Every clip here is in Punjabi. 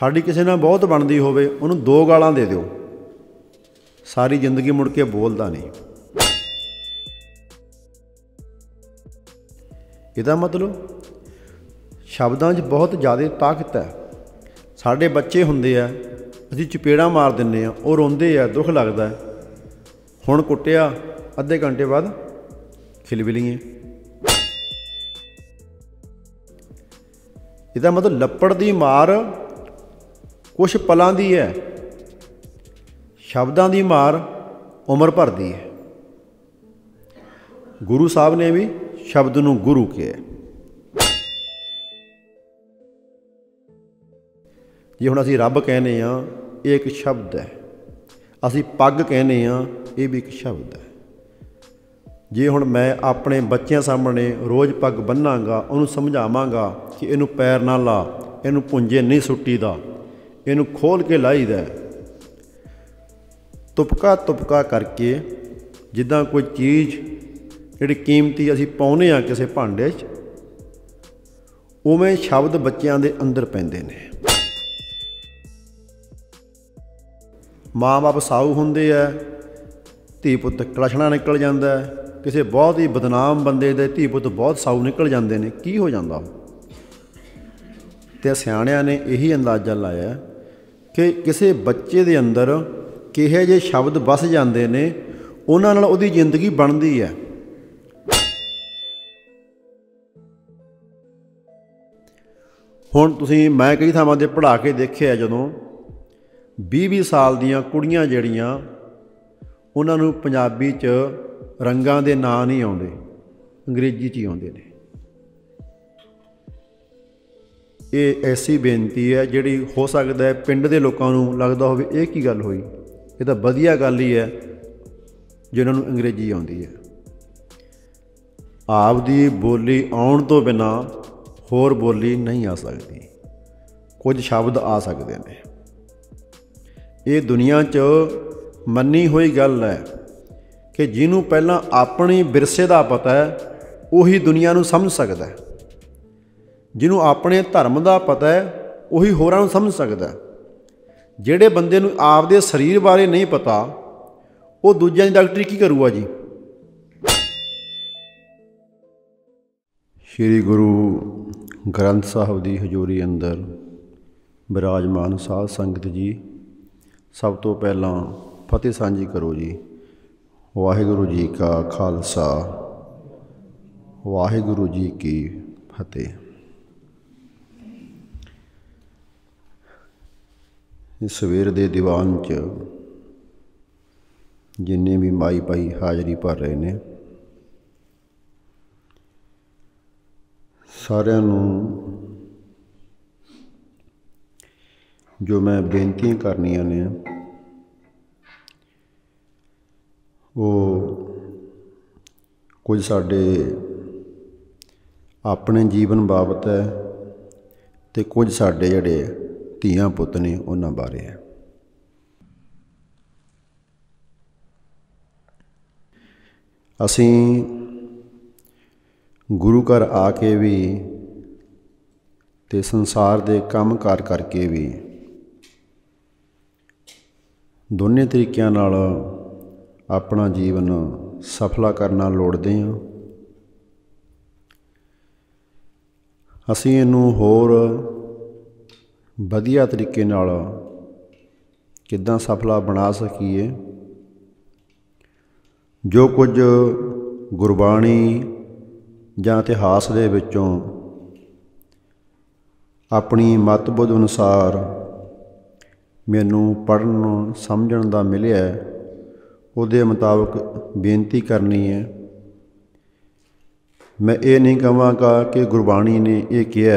ਸਾਡੀ ਕਿਸੇ ਨਾਲ ਬਹੁਤ ਬਣਦੀ ਹੋਵੇ, ਉਹਨੂੰ ਦੋ ਗਾਲਾਂ ਦੇ ਦਿਓ। ਸਾਰੀ ਜ਼ਿੰਦਗੀ ਮੁੜ ਕੇ ਬੋਲਦਾ ਨਹੀਂ। ਇਹਦਾ ਮਤਲਬ, ਸ਼ਬਦਾਂ 'ਚ ਬਹੁਤ ਜ਼ਿਆਦਾ ਤਾਕਤ ਹੈ। ਸਾਡੇ ਬੱਚੇ ਹੁੰਦੇ ਆ, ਅਸੀਂ ਚਪੇੜਾ ਮਾਰ ਦਿੰਨੇ ਆ, ਉਹ ਰੋਂਦੇ ਆ, ਦੁੱਖ ਲੱਗਦਾ ਹੁਣ ਕੁੱਟਿਆ, ਅੱਧੇ ਘੰਟੇ ਬਾਅਦ ਖਿਲਵਿਲੀਏ ਇਹਦਾ ਮਤਲਬ ਲੱਪੜ ਦੀ ਮਾਰ ਕੁਝ ਪਲਾਂ ਦੀ ਹੈ ਸ਼ਬਦਾਂ ਦੀ ਮਾਰ ਉਮਰ ਭਰ ਦੀ ਹੈ ਗੁਰੂ ਸਾਹਿਬ ਨੇ ਵੀ ਸ਼ਬਦ ਨੂੰ ਗੁਰੂ ਕਿਹਾ ਜੇ ਹੁਣ ਅਸੀਂ ਰੱਬ ਕਹਿੰਦੇ ਆ, ਇਹ ਇੱਕ ਸ਼ਬਦ ਹੈ ਅਸੀਂ ਪੱਗ ਕਹਿੰਦੇ ਆ, ਇਹ ਵੀ ਇੱਕ ਸ਼ਬਦ ਹੈ ਜੇ ਹੁਣ ਮੈਂ ਆਪਣੇ ਬੱਚਿਆਂ ਸਾਹਮਣੇ ਰੋਜ਼ ਪੱਗ ਬੰਨਾਂਗਾ, ਉਹਨੂੰ ਸਮਝਾਵਾਂਗਾ ਕਿ ਇਹਨੂੰ ਪੈਰ ਨਾ ਲਾ, ਇਹਨੂੰ ਪੁੰਜੇ ਨਹੀਂ ਸੁੱਟੀਦਾ ਇਹਨੂੰ ਖੋਲ ਕੇ ਲਾਈਦਾ ਤੁਪਕਾ ਤੁਪਕਾ ਕਰਕੇ ਜਿੱਦਾਂ ਕੋਈ ਚੀਜ਼ ਜਿਹੜੀ ਕੀਮਤੀ ਅਸੀਂ ਪਾਉਨੇ ਆ ਕਿਸੇ ਭਾਂਡੇ 'ਚ, ਉਵੇਂ ਸ਼ਬਦ ਬੱਚਿਆਂ ਦੇ ਅੰਦਰ ਪੈਂਦੇ ਨੇ। ਮਾਂ-ਬਾਪ ਸਾਊ ਹੁੰਦੇ ਆ ਧੀ ਪੁੱਤ ਕਲਸ਼ਣਾ ਨਿਕਲ ਜਾਂਦਾ ਕਿਸੇ ਬਹੁਤ ਹੀ ਬਦਨਾਮ ਬੰਦੇ ਦੇ ਧੀ ਪੁੱਤ ਬਹੁਤ ਸਾਊ ਨਿਕਲ ਜਾਂਦੇ ਨੇ, ਕੀ ਹੋ ਜਾਂਦਾ ਤੇ ਸਿਆਣਿਆਂ ਨੇ ਇਹੀ ਅੰਦਾਜ਼ਾ ਲਾਇਆ ਕਿ ਕਿਸੇ ਬੱਚੇ ਦੇ ਅੰਦਰ ਕਿਹੇ ਜੇ ਸ਼ਬਦ ਵਸ ਜਾਂਦੇ ਨੇ, ਉਹਨਾਂ ਨਾਲ ਉਹਦੀ ਜ਼ਿੰਦਗੀ ਬਣਦੀ ਹੈ। ਹੁਣ ਤੁਸੀਂ, ਮੈਂ ਕਈ ਥਾਵਾਂ ਤੇ ਪੜ੍ਹਾ ਕੇ ਦੇਖਿਆ ਜਦੋਂ 20-20 ਸਾਲ ਦੀਆਂ ਕੁੜੀਆਂ ਜਿਹੜੀਆਂ, ਉਹਨਾਂ ਨੂੰ ਪੰਜਾਬੀ 'ਚ ਰੰਗਾਂ ਦੇ ਨਾਂ ਨਹੀਂ ਆਉਂਦੇ, ਅੰਗਰੇਜ਼ੀ 'ਚ ਹੀ ਆਉਂਦੇ ਨੇ। ਇਹ ਐਸੀ ਬੇਨਤੀ ਹੈ ਜਿਹੜੀ ਹੋ ਸਕਦਾ ਹੈ ਪਿੰਡ ਦੇ ਲੋਕਾਂ ਨੂੰ ਲੱਗਦਾ ਹੋਵੇ ਇਹ ਕੀ ਗੱਲ ਹੋਈ। ਇਹ ਤਾਂ ਵਧੀਆ ਗੱਲ ਹੀ ਹੈ ਜਿਨ੍ਹਾਂ ਨੂੰ ਅੰਗਰੇਜ਼ੀ ਆਉਂਦੀ ਹੈ। ਆਪ ਦੀ ਬੋਲੀ ਆਉਣ ਤੋਂ ਬਿਨਾ ਹੋਰ ਬੋਲੀ ਨਹੀਂ ਆ ਸਕਦੀ। ਕੁਝ ਸ਼ਬਦ ਆ ਸਕਦੇ ਨੇ। ਇਹ ਦੁਨੀਆ 'ਚ ਮੰਨੀ ਹੋਈ ਗੱਲ ਹੈ ਕਿ ਜਿਹਨੂੰ ਪਹਿਲਾਂ ਆਪਣੀ ਵਿਰਸੇ ਦਾ ਪਤਾ ਹੈ, ਉਹੀ ਦੁਨੀਆ ਨੂੰ ਸਮਝ ਸਕਦਾ ਹੈ। ਜਿਹਨੂੰ ਆਪਣੇ ਧਰਮ ਦਾ ਪਤਾ ਹੈ, ਉਹੀ ਹੋਰਾਂ ਨੂੰ ਸਮਝ ਸਕਦਾ ਜਿਹੜੇ ਬੰਦੇ ਨੂੰ ਆਪਦੇ ਸਰੀਰ ਬਾਰੇ ਨਹੀਂ ਪਤਾ, ਉਹ ਦੂਜਿਆਂ ਦੀ ਡਾਕਟਰੀ ਕੀ ਕਰੂਗਾ ਜੀ? ਸ੍ਰੀ ਗੁਰੂ ਗ੍ਰੰਥ ਸਾਹਿਬ ਦੀ ਹਜ਼ੂਰੀ ਅੰਦਰ ਬਿਰਾਜਮਾਨ ਸਾਧ ਸੰਗਤ ਜੀ, ਸਭ ਤੋਂ ਪਹਿਲਾਂ ਫਤਿਹ ਸਾਂਝੀ ਕਰੋ ਜੀ। ਵਾਹਿਗੁਰੂ ਜੀ ਕਾ ਖਾਲਸਾ, ਵਾਹਿਗੁਰੂ ਜੀ ਕੀ ਫਤਿਹ। ਇਸ ਸਵੇਰ ਦੇ ਦੀਵਾਨ 'ਚ ਜਿੰਨੇ ਵੀ ਮਾਈ ਭਾਈ ਹਾਜ਼ਰੀ ਭਰ ਰਹੇ ਨੇ, ਸਾਰਿਆਂ ਨੂੰ ਜੋ ਮੈਂ ਬੇਨਤੀਆਂ ਕਰਨੀਆਂ ਨੇ, ਉਹ ਕੁਝ ਸਾਡੇ ਆਪਣੇ ਜੀਵਨ ਬਾਬਤ ਹੈ ਤੇ ਕੁਝ ਸਾਡੇ ਜਿਹੜੇ ਧੀਆਂ ਪੁੱਤ ਨੇ ਉਹਨਾਂ ਬਾਰੇ। ਹੈ ਅਸੀਂ ਗੁਰੂ ਘਰ ਆ ਕੇ ਵੀ ਤੇ ਸੰਸਾਰ ਦੇ ਕੰਮ ਕਾਰ ਕਰਕੇ ਵੀ ਦੋਨੇ ਤਰੀਕਿਆਂ ਨਾਲ ਆਪਣਾ ਜੀਵਨ ਸਫਲਾ ਕਰਨਾ ਲੋੜਦੇ ਹਾਂ। ਅਸੀਂ ਇਹਨੂੰ ਹੋਰ ਵਧੀਆ ਤਰੀਕੇ ਨਾਲ ਕਿੱਦਾਂ ਸਫਲਾ ਬਣਾ ਸਕੀਏ। ਜੋ ਕੁਝ ਗੁਰਬਾਣੀ ਜਾਂ ਇਤਿਹਾਸ ਦੇ ਵਿੱਚੋਂ ਆਪਣੀ ਮਤਬੁੱਧ ਅਨੁਸਾਰ ਮੈਨੂੰ ਪੜਨ ਸਮਝਣ ਦਾ ਮਿਲਿਆ ਉਹਦੇ ਮੁਤਾਬਕ ਬੇਨਤੀ ਕਰਨੀ ਹੈ। ਮੈਂ ਇਹ ਨਹੀਂ ਕਹਾਂਗਾ ਕਿ ਗੁਰਬਾਣੀ ਨੇ ਇਹ ਕਿਹਾ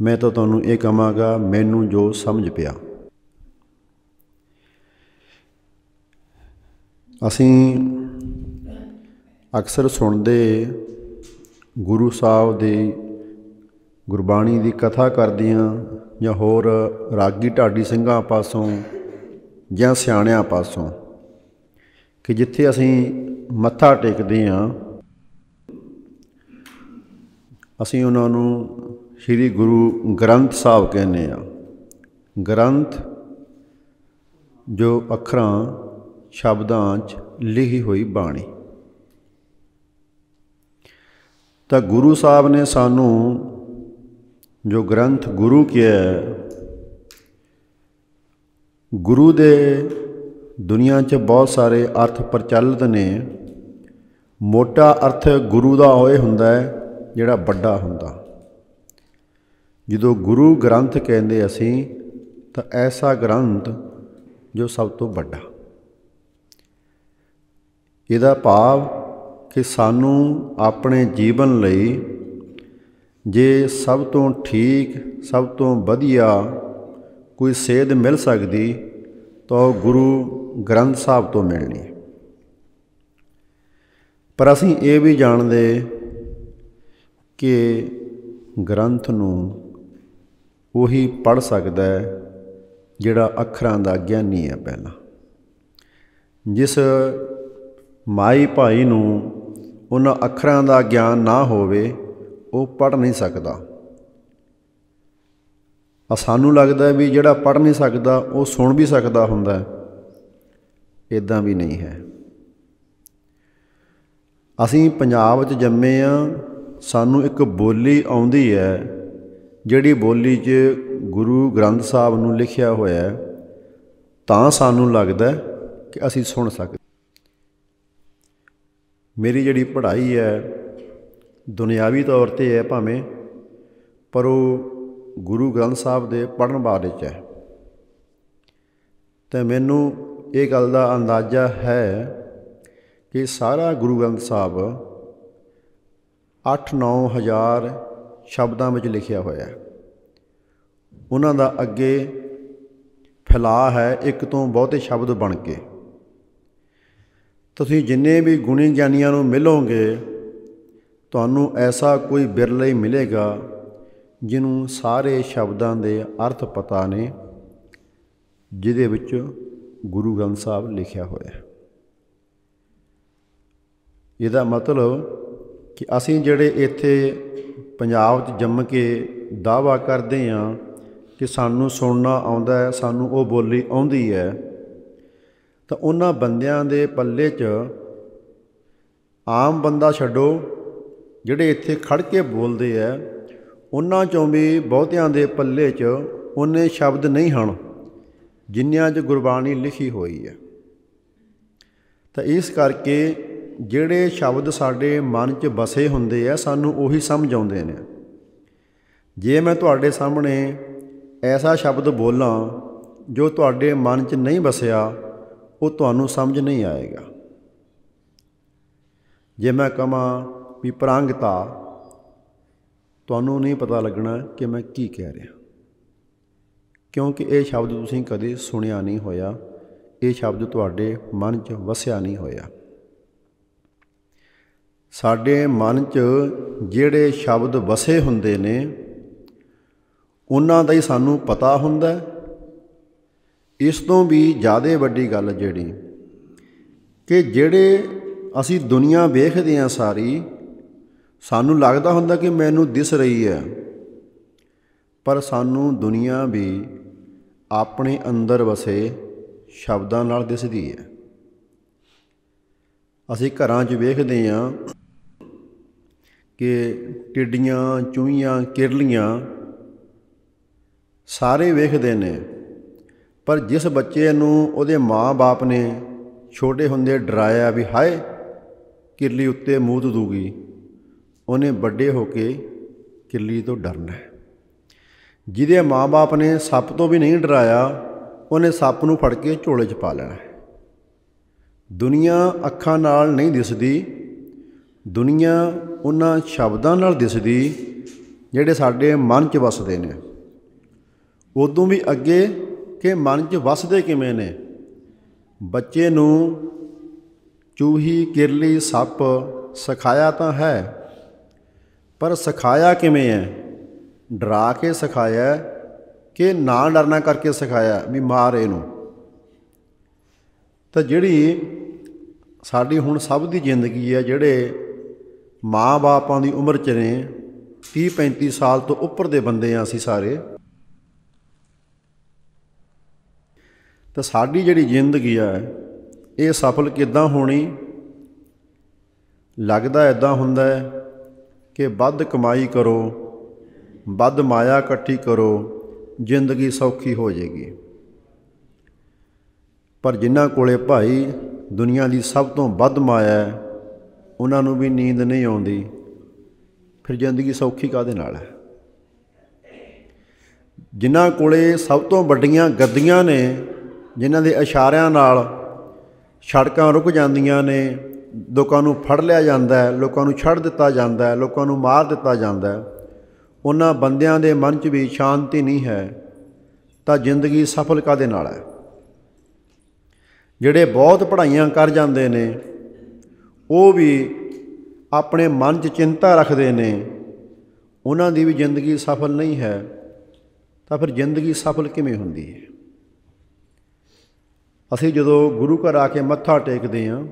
ਮੈਂ ਤਾਂ ਤੁਹਾਨੂੰ ਇਹ ਕਹਾਂਗਾ, ਮੈਨੂੰ ਜੋ ਸਮਝ ਪਿਆ। ਅਸੀਂ ਅਕਸਰ ਸੁਣਦੇ ਗੁਰੂ ਸਾਹਿਬ ਦੇ ਗੁਰਬਾਣੀ ਦੀ ਕਥਾ ਕਰਦਿਆਂ ਜਾਂ ਹੋਰ ਰਾਗੀ ਢਾਡੀ ਸਿੰਘਾਂ ਪਾਸੋਂ ਜਾਂ ਸਿਆਣਿਆਂ ਪਾਸੋਂ ਕਿ ਜਿੱਥੇ ਅਸੀਂ ਮੱਥਾ ਟੇਕਦੇ ਹਾਂ, ਅਸੀਂ ਉਹਨਾਂ ਨੂੰ ਸ੍ਰੀ ਗੁਰੂ ਗ੍ਰੰਥ ਸਾਹਿਬ ਕਹਿੰਦੇ ਆ, ਗ੍ਰੰਥ ਜੋ ਅੱਖਰਾਂ, ਸ਼ਬਦਾਂ 'ਚ ਲਿਖੀ ਹੋਈ ਬਾਣੀ। ਤਾਂ ਗੁਰੂ ਸਾਹਿਬ ਨੇ ਸਾਨੂੰ ਜੋ ਗ੍ਰੰਥ ਗੁਰੂ ਕਿਹਾ ਗੁਰੂ ਦੇ ਦੁਨੀਆ 'ਚ ਬਹੁਤ ਸਾਰੇ ਅਰਥ ਪ੍ਰਚਲਿਤ ਨੇ। ਮੋਟਾ ਅਰਥ ਗੁਰੂ ਦਾ ਹੋਏ ਹੁੰਦਾ ਹੈ, ਜਿਹੜਾ ਵੱਡਾ ਹੁੰਦਾ। ਜਦੋਂ ਗੁਰੂ ਗ੍ਰੰਥ ਕਹਿੰਦੇ ਅਸੀਂ, ਤਾਂ ਐਸਾ ਗ੍ਰੰਥ ਜੋ ਸਭ ਤੋਂ ਵੱਡਾ। ਇਹਦਾ ਭਾਵ ਕਿ ਸਾਨੂੰ ਆਪਣੇ ਜੀਵਨ ਲਈ ਜੇ ਸਭ ਤੋਂ ਠੀਕ, ਸਭ ਤੋਂ ਵਧੀਆ ਕੋਈ ਸੇਧ ਮਿਲ ਸਕਦੀ, ਤਾਂ ਉਹ ਗੁਰੂ ਗ੍ਰੰਥ ਸਾਹਿਬ ਤੋਂ ਮਿਲਣੀ ਹੈ। ਪਰ ਅਸੀਂ ਇਹ ਵੀ ਜਾਣਦੇ ਕਿ ਗ੍ਰੰਥ ਨੂੰ ਉਹੀ ਪੜ ਸਕਦਾ ਹੈ, ਜਿਹੜਾ ਅੱਖਰਾਂ ਦਾ ਗਿਆਨੀ ਹੈ ਪਹਿਲਾਂ। ਜਿਸ ਮਾਈ ਭਾਈ ਨੂੰ ਉਹਨਾਂ ਅੱਖਰਾਂ ਦਾ ਗਿਆਨ ਨਾ ਹੋਵੇ, ਉਹ ਪੜ ਨਹੀਂ ਸਕਦਾ। ਆ ਸਾਨੂੰ ਲੱਗਦਾ ਵੀ ਜਿਹੜਾ ਪੜ ਨਹੀਂ ਸਕਦਾ, ਉਹ ਸੁਣ ਵੀ ਸਕਦਾ ਹੁੰਦਾ ਇਦਾਂ ਵੀ ਨਹੀਂ ਹੈ। ਅਸੀਂ ਪੰਜਾਬ 'ਚ ਜੰਮੇ ਆ ਸਾਨੂੰ ਇੱਕ ਬੋਲੀ ਆਉਂਦੀ ਹੈ ਜਿਹੜੀ ਬੋਲੀ 'ਚ ਗੁਰੂ ਗ੍ਰੰਥ ਸਾਹਿਬ ਨੂੰ ਲਿਖਿਆ ਹੋਇਆ ਹੈ, ਤਾਂ ਸਾਨੂੰ ਲੱਗਦਾ ਕਿ ਅਸੀਂ ਸੁਣ ਸਕਦੇ ਮੇਰੀ ਜਿਹੜੀ ਪੜ੍ਹਾਈ ਹੈ, ਦੁਨਿਆਵੀ ਤੌਰ ਤੇ ਹੈ ਭਾਵੇਂ, ਪਰ ਉਹ ਗੁਰੂ ਗ੍ਰੰਥ ਸਾਹਿਬ ਦੇ ਪੜਨ ਬਾਰੇ ਚ ਹੈ। ਤੇ ਮੈਨੂੰ ਇਹ ਗੱਲ ਦਾ ਅੰਦਾਜ਼ਾ ਹੈ ਕਿ ਸਾਰਾ ਗੁਰੂ ਗ੍ਰੰਥ ਸਾਹਿਬ 8-9 ਹਜ਼ਾਰ ਸ਼ਬਦਾਂ ਵਿੱਚ ਲਿਖਿਆ ਹੋਇਆ ਹੈ। ਉਹਨਾਂ ਦਾ ਅੱਗੇ ਫੈਲਾਅ ਹੈ, ਇੱਕ ਤੋਂ ਬਹੁਤੇ ਸ਼ਬਦ ਬਣ ਕੇ। ਤੁਸੀਂ ਜਿੰਨੇ ਵੀ ਗੁਣੀ ਗਿਆਨੀਆਂ ਨੂੰ ਮਿਲੋਗੇ, ਤੁਹਾਨੂੰ ਐਸਾ ਕੋਈ ਬਿਰਲਾ ਹੀ ਮਿਲੇਗਾ, ਜਿਹਨੂੰ ਸਾਰੇ ਸ਼ਬਦਾਂ ਦੇ ਅਰਥ ਪਤਾ ਨੇ, ਜਿਹਦੇ ਵਿੱਚ ਗੁਰੂ ਗ੍ਰੰਥ ਸਾਹਿਬ ਲਿਖਿਆ ਹੋਇਆ ਹੈ। ਇਹਦਾ ਮਤਲਬ ਕਿ ਅਸੀਂ ਜਿਹੜੇ ਇੱਥੇ ਪੰਜਾਬ 'ਚ ਜੰਮ ਕੇ ਦਾਵਾ ਕਰਦੇ ਹਾਂ ਕਿ ਸਾਨੂੰ ਸੁਣਨਾ ਆਉਂਦਾ ਹੈ, ਸਾਨੂੰ ਉਹ ਬੋਲੀ ਆਉਂਦੀ ਹੈ। ਤਾਂ ਉਹਨਾਂ ਬੰਦਿਆਂ ਦੇ ਪੱਲੇ 'ਚ ਆਮ ਬੰਦਾ ਛੱਡੋ, ਜਿਹੜੇ ਇੱਥੇ ਖੜ ਕੇ ਬੋਲਦੇ ਆ, ਉਹਨਾਂ ਚੋਂ ਵੀ ਬਹੁਤਿਆਂ ਦੇ ਪੱਲੇ 'ਚ ਉਹਨੇ ਸ਼ਬਦ ਨਹੀਂ ਹਨ, ਜਿੰਨਿਆਂ 'ਚ ਗੁਰਬਾਣੀ ਲਿਖੀ ਹੋਈ ਹੈ। ਤਾਂ ਇਸ ਕਰਕੇ ਜਿਹੜੇ ਸ਼ਬਦ ਸਾਡੇ ਮਨ 'ਚ ਵਸੇ ਹੁੰਦੇ ਆ, ਸਾਨੂੰ ਉਹੀ ਸਮਝ ਆਉਂਦੇ ਨੇ। ਜੇ ਮੈਂ ਤੁਹਾਡੇ ਸਾਹਮਣੇ ਐਸਾ ਸ਼ਬਦ ਬੋਲਾਂ ਜੋ ਤੁਹਾਡੇ ਮਨ 'ਚ ਨਹੀਂ ਵਸਿਆ ਉਹ ਤੁਹਾਨੂੰ ਸਮਝ ਨਹੀਂ ਆਏਗਾ। ਜੇ ਮੈਂ ਕਹਾਂ ਵੀ ਪ੍ਰਾਂਗਤਾ, ਤੁਹਾਨੂੰ ਨਹੀਂ ਪਤਾ ਲੱਗਣਾ ਕਿ ਮੈਂ ਕੀ ਕਹਿ ਰਿਹਾ। ਕਿਉਂਕਿ ਇਹ ਸ਼ਬਦ ਤੁਸੀਂ ਕਦੇ ਸੁਣਿਆ ਨਹੀਂ ਹੋਇਆ, ਇਹ ਸ਼ਬਦ ਤੁਹਾਡੇ ਮਨ 'ਚ ਵਸਿਆ ਨਹੀਂ ਹੋਇਆ। ਸਾਡੇ ਮਨ 'ਚ ਜਿਹੜੇ ਸ਼ਬਦ ਵਸੇ ਹੁੰਦੇ ਨੇ, ਉਹਨਾਂ ਦਾ ਹੀ ਸਾਨੂੰ ਪਤਾ ਹੁੰਦਾ ਇਸ ਤੋਂ ਵੀ ਜ਼ਿਆਦਾ ਵੱਡੀ ਗੱਲ ਜਿਹੜੀ ਕਿ ਜਿਹੜੇ ਅਸੀਂ ਦੁਨੀਆ ਵੇਖਦੇ ਹਾਂ ਸਾਰੀ, ਸਾਨੂੰ ਲੱਗਦਾ ਹੁੰਦਾ ਕਿ ਮੈਨੂੰ ਦਿਸ ਰਹੀ ਹੈ, ਪਰ ਸਾਨੂੰ ਦੁਨੀਆ ਵੀ ਆਪਣੇ ਅੰਦਰ ਵਸੇ ਸ਼ਬਦਾਂ ਨਾਲ ਦਿਸਦੀ ਹੈ। ਅਸੀਂ ਘਰਾਂ 'ਚ ਵੇਖਦੇ ਹਾਂ ਕਿ ਟਿੱਡੀਆਂ, ਚੂਹੀਆਂ, ਕਿਰਲੀਆਂ ਸਾਰੇ ਵੇਖਦੇ ਨੇ। ਪਰ ਜਿਸ ਬੱਚੇ ਨੂੰ ਉਹਦੇ ਮਾਂ-ਬਾਪ ਨੇ ਛੋਟੇ ਹੁੰਦੇ ਡਰਾਇਆ ਵੀ ਹਾਏ, ਕਿਰਲੀ ਉੱਤੇ ਮੂਤ ਦੂਗੀ, ਉਹਨੇ ਵੱਡੇ ਹੋ ਕੇ ਕਿਰਲੀ ਤੋਂ ਡਰਨਾ ਹੈ। ਜਿਹਦੇ ਮਾਂ-ਬਾਪ ਨੇ ਸੱਪ ਤੋਂ ਵੀ ਨਹੀਂ ਡਰਾਇਆ, ਉਹਨੇ ਸੱਪ ਨੂੰ ਫੜ ਕੇ ਝੋਲੇ 'ਚ ਪਾ ਲੈਣਾ ਦੁਨੀਆ ਅੱਖਾਂ ਨਾਲ ਨਹੀਂ ਦਿਸਦੀ ਦੁਨੀਆ ਉਹਨਾਂ ਸ਼ਬਦਾਂ ਨਾਲ ਦਿਸਦੀ ਜਿਹੜੇ ਸਾਡੇ ਮਨ 'ਚ ਵਸਦੇ ਨੇ। ਉਦੋਂ ਵੀ ਅੱਗੇ ਕਿ ਮਨ 'ਚ ਵਸਦੇ ਕਿਵੇਂ ਨੇ? ਬੱਚੇ ਨੂੰ ਚੂਹੀ, ਕਿਰਲੀ, ਸੱਪ ਸਿਖਾਇਆ ਤਾਂ ਹੈ, ਪਰ ਸਿਖਾਇਆ ਕਿਵੇਂ ਹੈ? ਡਰਾ ਕੇ ਸਿਖਾਇਆ ਕਿ ਨਾ ਡਰਨਾ ਕਰਕੇ ਸਿਖਾਇਆ ਵੀ ਮਾਰ ਇਹਨੂੰ। ਤਾਂ ਜਿਹੜੀ ਸਾਡੀ ਹੁਣ ਸਭ ਦੀ ਜ਼ਿੰਦਗੀ ਹੈ, ਜਿਹੜੇ ਮਾਂ-ਬਾਪਾਂ ਦੀ ਉਮਰ 'ਚ ਨੇ 30 35 ਸਾਲ ਤੋਂ ਉੱਪਰ ਦੇ ਬੰਦੇ ਆ ਅਸੀਂ ਸਾਰੇ। ਤਾਂ ਸਾਡੀ ਜਿਹੜੀ ਜ਼ਿੰਦਗੀ ਆ, ਇਹ ਸਫਲ ਕਿੱਦਾਂ ਹੋਣੀ? ਲੱਗਦਾ ਇਦਾਂ ਹੁੰਦਾ ਹੈ ਕਿ ਵੱਧ ਕਮਾਈ ਕਰੋ, ਵੱਧ ਮਾਇਆ ਇਕੱਠੀ ਕਰੋ, ਜ਼ਿੰਦਗੀ ਸੌਖੀ ਹੋ ਜਾਏਗੀ। ਪਰ ਜਿਨ੍ਹਾਂ ਕੋਲੇ ਭਾਈ ਦੁਨੀਆ ਦੀ ਸਭ ਤੋਂ ਵੱਧ ਮਾਇਆ ਹੈ ਉਹਨਾਂ ਨੂੰ ਵੀ ਨੀਂਦ ਨਹੀਂ ਆਉਂਦੀ। ਫਿਰ ਜ਼ਿੰਦਗੀ ਸੌਖੀ ਕਾਦੇ ਨਾਲ ਹੈ? ਜਿਨ੍ਹਾਂ ਕੋਲੇ ਸਭ ਤੋਂ ਵੱਡੀਆਂ ਗੱਦੀਆਂ ਨੇ, ਜਿਨ੍ਹਾਂ ਦੇ ਇਸ਼ਾਰਿਆਂ ਨਾਲ ਸੜਕਾਂ ਰੁਕ ਜਾਂਦੀਆਂ ਨੇ, ਲੋਕਾਂ ਨੂੰ ਫੜ ਲਿਆ ਜਾਂਦਾ ਹੈ, ਲੋਕਾਂ ਨੂੰ ਛੱਡ ਦਿੱਤਾ ਜਾਂਦਾ ਹੈ, ਲੋਕਾਂ ਨੂੰ ਮਾਰ ਦਿੱਤਾ ਜਾਂਦਾ ਹੈ, ਉਹਨਾਂ ਬੰਦਿਆਂ ਦੇ ਮਨ 'ਚ ਵੀ ਸ਼ਾਂਤੀ ਨਹੀਂ ਹੈ, ਤਾਂ ਜ਼ਿੰਦਗੀ ਸਫਲ ਕਾਦੇ ਨਾਲ ਹੈ? ਜਿਹੜੇ ਬਹੁਤ ਪੜ੍ਹਾਈਆਂ ਕਰ ਜਾਂਦੇ ਨੇ ਉਹ ਵੀ ਆਪਣੇ ਮਨ 'ਚ ਚਿੰਤਾ ਰੱਖਦੇ ਨੇ, ਉਹਨਾਂ ਦੀ ਵੀ ਜ਼ਿੰਦਗੀ ਸਫਲ ਨਹੀਂ ਹੈ, ਤਾਂ ਫਿਰ ਜ਼ਿੰਦਗੀ ਸਫਲ ਕਿਵੇਂ ਹੁੰਦੀ ਹੈ? ਅਸੀਂ ਜਦੋਂ ਗੁਰੂ ਘਰ ਆ ਕੇ ਮੱਥਾ ਟੇਕਦੇ ਹਾਂ,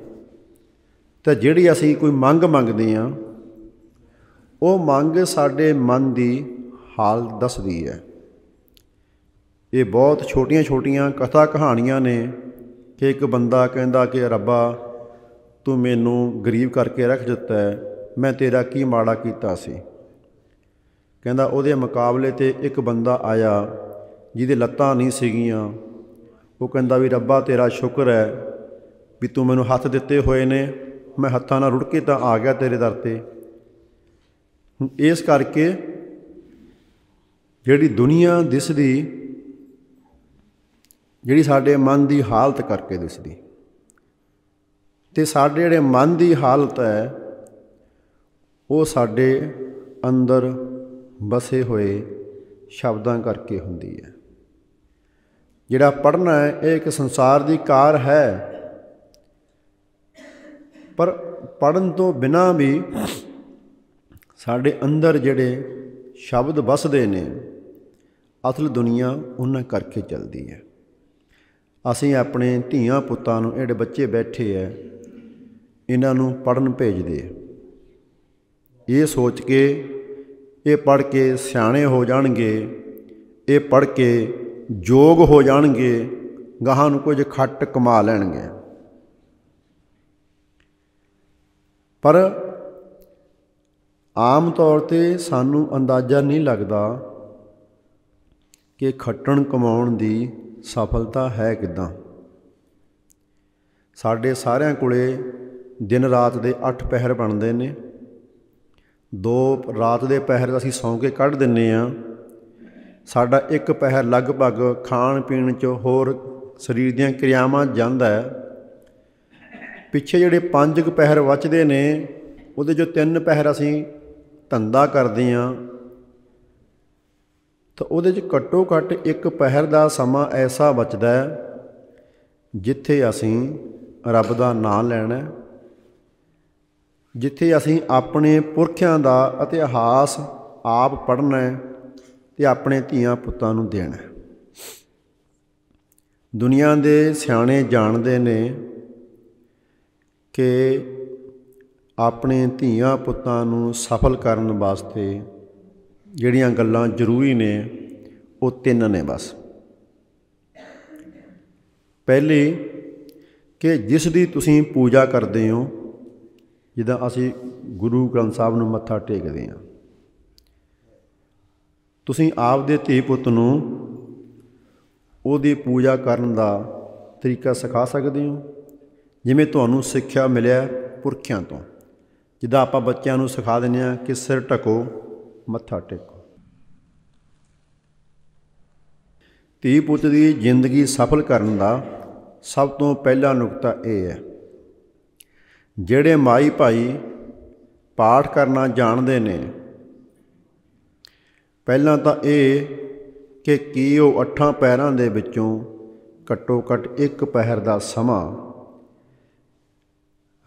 ਤਾਂ ਜਿਹੜੀ ਅਸੀਂ ਕੋਈ ਮੰਗ ਮੰਗਦੇ ਹਾਂ, ਉਹ ਮੰਗ ਸਾਡੇ ਮਨ ਦੀ ਹਾਲ ਦੱਸਦੀ ਹੈ। ਇਹ ਬਹੁਤ ਛੋਟੀਆਂ-ਛੋਟੀਆਂ ਕਥਾ ਕਹਾਣੀਆਂ ਨੇ ਕਿ ਇੱਕ ਬੰਦਾ ਕਹਿੰਦਾ ਕਿ ਰੱਬਾ ਤੂੰ ਮੈਨੂੰ ਗਰੀਬ ਕਰਕੇ ਰੱਖ ਦਿੱਤਾ ਹੈ, ਮੈਂ ਤੇਰਾ ਕੀ ਮਾੜਾ ਕੀਤਾ ਸੀ? ਕਹਿੰਦਾ, ਉਹਦੇ ਮੁਕਾਬਲੇ ਤੇ ਇੱਕ ਬੰਦਾ ਆਇਆ ਜਿਹਦੇ ਲੱਤਾਂ ਨਹੀਂ ਸੀਗੀਆਂ। ਉਹ ਕਹਿੰਦਾ ਵੀ, ਰੱਬਾ, ਤੇਰਾ ਸ਼ੁਕਰ ਹੈ ਵੀ ਤੂੰ ਮੈਨੂੰ ਹੱਥ ਦਿੱਤੇ ਹੋਏ ਨੇ, ਮੈਂ ਹੱਥਾਂ ਨਾਲ ਰੁੜ ਕੇ ਤਾਂ ਆ ਗਿਆ ਤੇਰੇ ਦਰ ਤੇ। ਇਸ ਕਰਕੇ ਜਿਹੜੀ ਦੁਨੀਆ ਦਿਸਦੀ, ਜਿਹੜੀ ਸਾਡੇ ਮਨ ਦੀ ਹਾਲਤ ਕਰਕੇ ਦਿਸਦੀ। ਤੇ ਸਾਡੇ ਜਿਹੜੇ ਮਨ ਦੀ ਹਾਲਤ ਹੈ, ਉਹ ਸਾਡੇ ਅੰਦਰ ਬਸੇ ਹੋਏ ਸ਼ਬਦਾਂ ਕਰਕੇ ਹੁੰਦੀ ਹੈ। ਜਿਹੜਾ ਪੜਨਾ ਹੈ, ਇਹ ਇੱਕ ਸੰਸਾਰ ਦੀ ਕਾਰ ਹੈ। ਪਰ ਪੜਨ ਤੋਂ ਬਿਨਾ ਵੀ ਸਾਡੇ ਅੰਦਰ ਜਿਹੜੇ ਸ਼ਬਦ ਵਸਦੇ ਨੇ, ਅਸਲ ਦੁਨੀਆ ਉਹਨਾਂ ਕਰਕੇ ਚੱਲਦੀ ਹੈ। ਅਸੀਂ ਆਪਣੇ ਧੀਆਂ ਪੁੱਤਾਂ ਨੂੰ, ਜਿਹੜੇ ਬੱਚੇ ਬੈਠੇ ਐ ਇਹਨਾਂ ਨੂੰ ਪੜਨ ਭੇਜਦੇ ਇਹ ਸੋਚ ਕੇ, ਇਹ ਪੜ ਕੇ ਸਿਆਣੇ ਹੋ ਜਾਣਗੇ, ਇਹ ਪੜ ਕੇ ਯੋਗ ਹੋ ਜਾਣਗੇ, ਗਾਹਾਂ ਨੂੰ ਕੁਝ ਖੱਟ ਕਮਾ ਲੈਣਗੇ। ਪਰ ਆਮ ਤੌਰ ਤੇ ਸਾਨੂੰ ਅੰਦਾਜ਼ਾ ਨਹੀਂ ਲੱਗਦਾ ਕਿ ਖੱਟਣ ਕਮਾਉਣ ਦੀ ਸਫਲਤਾ ਹੈ ਕਿਦਾਂ। ਸਾਡੇ ਸਾਰਿਆਂ ਕੋਲੇ ਦਿਨ ਰਾਤ ਦੇ 8 ਪਹਿਰ ਬਣਦੇ ਨੇ। ਦੋ ਰਾਤ ਦੇ ਪਹਿਰ ਅਸੀਂ ਸੌਂ ਕੇ ਕੱਢ ਦਿੰਨੇ ਆ। ਸਾਡਾ ਇੱਕ ਪਹਿਰ ਲਗਭਗ ਖਾਣ ਪੀਣ ਚ ਹੋਰ ਸਰੀਰ ਦੀਆਂ ਕਿਰਿਆਵਾਂ ਜਾਂਦਾ ਹੈ। ਪਿੱਛੇ ਜਿਹੜੇ ਪੰਜ ਕੁ ਪਹਿਰ ਬਚਦੇ ਨੇ, ਉਹਦੇ ਜੋ ਤਿੰਨ ਪਹਿਰ ਅਸੀਂ ਧੰਦਾ ਕਰਦੇ ਆ। ਤਾਂ ਉਹਦੇ 'ਚ ਘੱਟੋ ਘੱਟ ਇੱਕ ਪਹਿਰ ਦਾ ਸਮਾਂ ਐਸਾ ਬਚਦਾ ਹੈ, ਜਿੱਥੇ ਅਸੀਂ ਰੱਬ ਦਾ ਨਾਮ ਲੈਣਾ ਜਿੱਥੇ ਅਸੀਂ ਆਪਣੇ ਪੁਰਖਿਆਂ ਦਾ ਇਤਿਹਾਸ ਆਪ ਪੜ੍ਹਨਾ ਤੇ ਆਪਣੇ ਧੀਆਂ ਪੁੱਤਾਂ ਨੂੰ ਦੇਣਾ ਦੁਨੀਆ ਦੇ ਸਿਆਣੇ ਜਾਣਦੇ ਨੇ ਕਿ ਆਪਣੇ ਧੀਆਂ ਪੁੱਤਾਂ ਨੂੰ ਸਫਲ ਕਰਨ ਵਾਸਤੇ ਜਿਹੜੀਆਂ ਗੱਲਾਂ ਜ਼ਰੂਰੀ ਨੇ, ਉਹ ਤਿੰਨ ਨੇ ਬਸ। ਪਹਿਲੀ, ਕਿ ਜਿਸ ਦੀ ਤੁਸੀਂ ਪੂਜਾ ਕਰਦੇ ਹੋ ਜਿੱਦਾਂ ਅਸੀਂ ਗੁਰੂ ਗ੍ਰੰਥ ਸਾਹਿਬ ਨੂੰ ਮੱਥਾ ਟੇਕਦੇ ਹਾਂ। ਤੁਸੀਂ ਆਪ ਦੇ ਧੀ ਪੁੱਤ ਨੂੰ ਉਹਦੀ ਪੂਜਾ ਕਰਨ ਦਾ ਤਰੀਕਾ ਸਿਖਾ ਸਕਦੇ ਹੋ? ਜਿਵੇਂ ਤੁਹਾਨੂੰ ਸਿੱਖਿਆ ਮਿਲਿਆ ਪੁਰਖਿਆਂ ਤੋਂ। ਜਿੱਦਾਂ ਆਪਾਂ ਬੱਚਿਆਂ ਨੂੰ ਸਿਖਾ ਦਿੰਦੇ ਆ ਕਿ ਸਿਰ ਢਕੋ, ਮੱਥਾ ਟੇਕੋ। ਧੀ ਪੁੱਤ ਦੀ ਜ਼ਿੰਦਗੀ ਸਫਲ ਕਰਨ ਦਾ ਸਭ ਤੋਂ ਪਹਿਲਾ ਨੁਕਤਾ ਇਹ ਹੈ ਜਿਹੜੇ ਮਾਈ ਭਾਈ ਪਾਠ ਕਰਨਾ ਜਾਣਦੇ ਨੇ। ਪਹਿਲਾਂ ਤਾਂ ਇਹ ਕਿ ਕੀ ਉਹ ਅੱਠਾਂ ਪੈਰਾਂ ਦੇ ਵਿੱਚੋਂ ਘੱਟੋ ਘੱਟ ਇੱਕ ਪਹਿਰ ਦਾ ਸਮਾਂ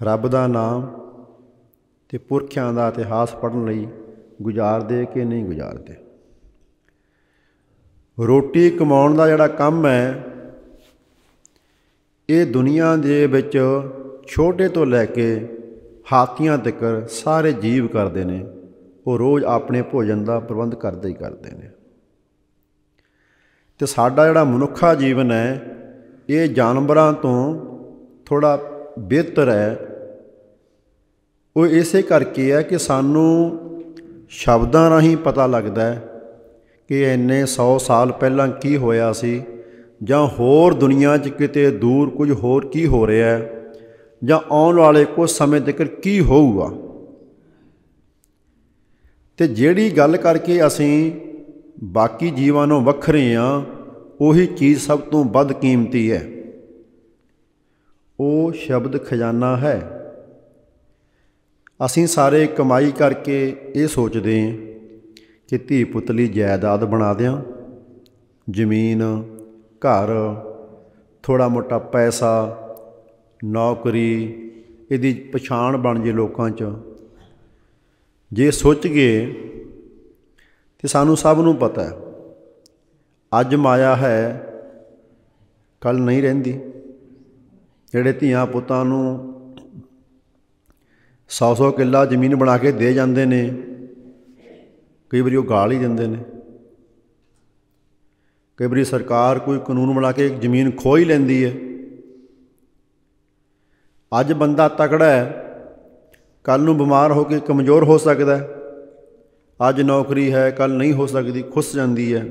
ਰੱਬ ਦਾ ਨਾਮ ਤੇ ਪੁਰਖਿਆਂ ਦਾ ਇਤਿਹਾਸ ਪੜਨ ਲਈ ਗੁਜ਼ਾਰਦੇ ਕਿ ਨਹੀਂ ਗੁਜ਼ਾਰਦੇ। ਰੋਟੀ ਕਮਾਉਣ ਦਾ ਜਿਹੜਾ ਕੰਮ ਹੈ, ਇਹ ਦੁਨੀਆ ਦੇ ਵਿੱਚ ਛੋਟੇ ਤੋਂ ਲੈ ਕੇ ਹਾਥੀਆਂ ਤੱਕ ਸਾਰੇ ਜੀਵ ਕਰਦੇ ਨੇ, ਉਹ ਰੋਜ਼ ਆਪਣੇ ਭੋਜਨ ਦਾ ਪ੍ਰਬੰਧ ਕਰਦੇ ਹੀ ਕਰਦੇ ਨੇ। ਤੇ ਸਾਡਾ ਜਿਹੜਾ ਮਨੁੱਖਾ ਜੀਵਨ ਹੈ, ਇਹ ਜਾਨਵਰਾਂ ਤੋਂ ਥੋੜਾ ਬਿਹਤਰ ਹੈ। ਉਹ ਇਸੇ ਕਰਕੇ ਹੈ ਕਿ ਸਾਨੂੰ ਸ਼ਬਦਾਂ ਰਾਹੀਂ ਪਤਾ ਲੱਗਦਾ ਹੈ ਕਿ ਇੰਨੇ 100 ਸਾਲ ਪਹਿਲਾਂ ਕੀ ਹੋਇਆ ਸੀ ਜਾਂ ਹੋਰ ਦੁਨੀਆ 'ਚ ਕਿਤੇ ਦੂਰ ਕੁਝ ਹੋਰ ਕੀ ਹੋ ਰਿਹਾ ਹੈ। ਜਾਂ ਆਉਣ ਵਾਲੇ ਕੁਝ ਸਮੇਂ ਤੱਕ ਕੀ ਹੋਊਗਾ? ਤੇ ਜਿਹੜੀ ਗੱਲ ਕਰਕੇ ਅਸੀਂ ਬਾਕੀ ਜੀਵਾਂ ਨੂੰ ਵੱਖਰੇ ਆ, ਉਹੀ ਚੀਜ਼ ਸਭ ਤੋਂ ਵੱਧ ਕੀਮਤੀ ਹੈ। ਉਹ ਸ਼ਬਦ ਖਜ਼ਾਨਾ ਹੈ। ਅਸੀਂ ਸਾਰੇ ਕਮਾਈ ਕਰਕੇ ਇਹ ਸੋਚਦੇ ਹਾਂ ਕਿ ਧੀ ਪੁੱਤਲੀ ਜਾਇਦਾਦ ਬਣਾ ਦਿਆਂ। ਜ਼ਮੀਨ, ਘਰ ਥੋੜਾ ਮੋਟਾ ਪੈਸਾ ਨੌਕਰੀ, ਇਹਦੀ ਪਛਾਣ ਬਣ ਜੇ ਲੋਕਾਂ 'ਚ। ਜੇ ਸੋਚ ਗਏ, ਤੇ ਸਾਨੂੰ ਸਭ ਨੂੰ ਪਤਾ ਹੈ, ਅੱਜ ਮਾਇਆ ਹੈ ਕੱਲ ਨਹੀਂ ਰਹਿੰਦੀ। ਜਿਹੜੇ ਧੀਆਂ ਪੁੱਤਾਂ ਨੂੰ 100-100 ਕਿੱਲਾ ਜ਼ਮੀਨ ਬਣਾ ਕੇ ਦੇ ਜਾਂਦੇ ਨੇ, ਕਈ ਵਾਰੀ ਉਹ ਗਾਲ ਹੀ ਦਿੰਦੇ ਨੇ। ਕਈ ਵਾਰੀ ਸਰਕਾਰ ਕੋਈ ਕਾਨੂੰਨ ਬਣਾ ਕੇ ਜ਼ਮੀਨ ਖੋਹ ਹੀ ਲੈਂਦੀ ਹੈ। ਅੱਜ ਬੰਦਾ ਤਕੜਾ ਹੈ ਕੱਲ ਨੂੰ ਬਿਮਾਰ ਹੋ ਕੇ ਕਮਜ਼ੋਰ ਹੋ ਸਕਦਾ ਹੈ। ਅੱਜ ਨੌਕਰੀ ਹੈ ਕੱਲ ਨਹੀਂ ਹੋ ਸਕਦੀ, ਖੁੱਸ ਜਾਂਦੀ ਹੈ।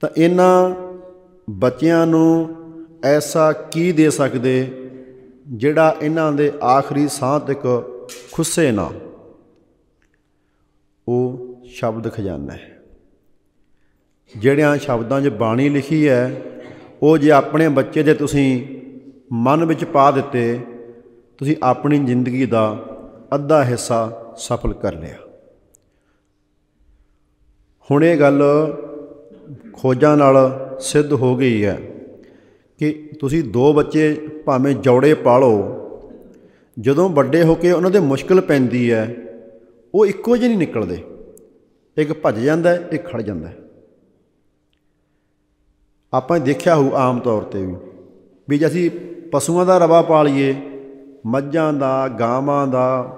ਤਾਂ ਇਹਨਾਂ ਬੱਚਿਆਂ ਨੂੰ ਐਸਾ ਕੀ ਦੇ ਸਕਦੇ ਜਿਹੜਾ ਇਹਨਾਂ ਦੇ ਆਖਰੀ ਸਾਹ ਤੱਕ ਖੁੱਸੇ ਨਾ? ਉਹ ਸ਼ਬਦ ਖਜ਼ਾਨਾ ਹੈ। ਜਿਹੜਿਆਂ ਸ਼ਬਦਾਂ 'ਚ ਬਾਣੀ ਲਿਖੀ ਹੈ, ਉਹ ਜੇ ਆਪਣੇ ਬੱਚੇ ਦੇ ਤੁਸੀਂ ਮਨ ਵਿੱਚ ਪਾ ਦਿੱਤੇ, ਤੁਸੀਂ ਆਪਣੀ ਜ਼ਿੰਦਗੀ ਦਾ ਅੱਧਾ ਹਿੱਸਾ ਸਫਲ ਕਰ ਲਿਆ। ਹੁਣ ਇਹ ਗੱਲ ਖੋਜਾਂ ਨਾਲ ਸਿੱਧ ਹੋ ਗਈ ਹੈ ਕਿ ਤੁਸੀਂ ਦੋ ਬੱਚੇ ਭਾਵੇਂ ਜੋੜੇ ਪਾਲੋ, ਜਦੋਂ ਵੱਡੇ ਹੋ ਕੇ ਉਹਨਾਂ ਦੇ ਮੁਸ਼ਕਲ ਪੈਂਦੀ ਹੈ, ਉਹ ਇੱਕੋ ਜਿਹੇ ਨਹੀਂ ਨਿਕਲਦੇ। ਇੱਕ ਭੱਜ ਜਾਂਦਾ, ਇੱਕ ਖੜ ਜਾਂਦਾ ਆਪਾਂ ਦੇਖਿਆ ਹੋਊ ਆਮ ਤੌਰ ਤੇ ਵੀ ਵੀ ਜੇ ਅਸੀਂ ਪਸ਼ੂਆਂ ਦਾ ਰਵਾ ਪਾਲੀਏ, ਮੱਝਾਂ ਦਾ, ਗਾਵਾਂ ਦਾ,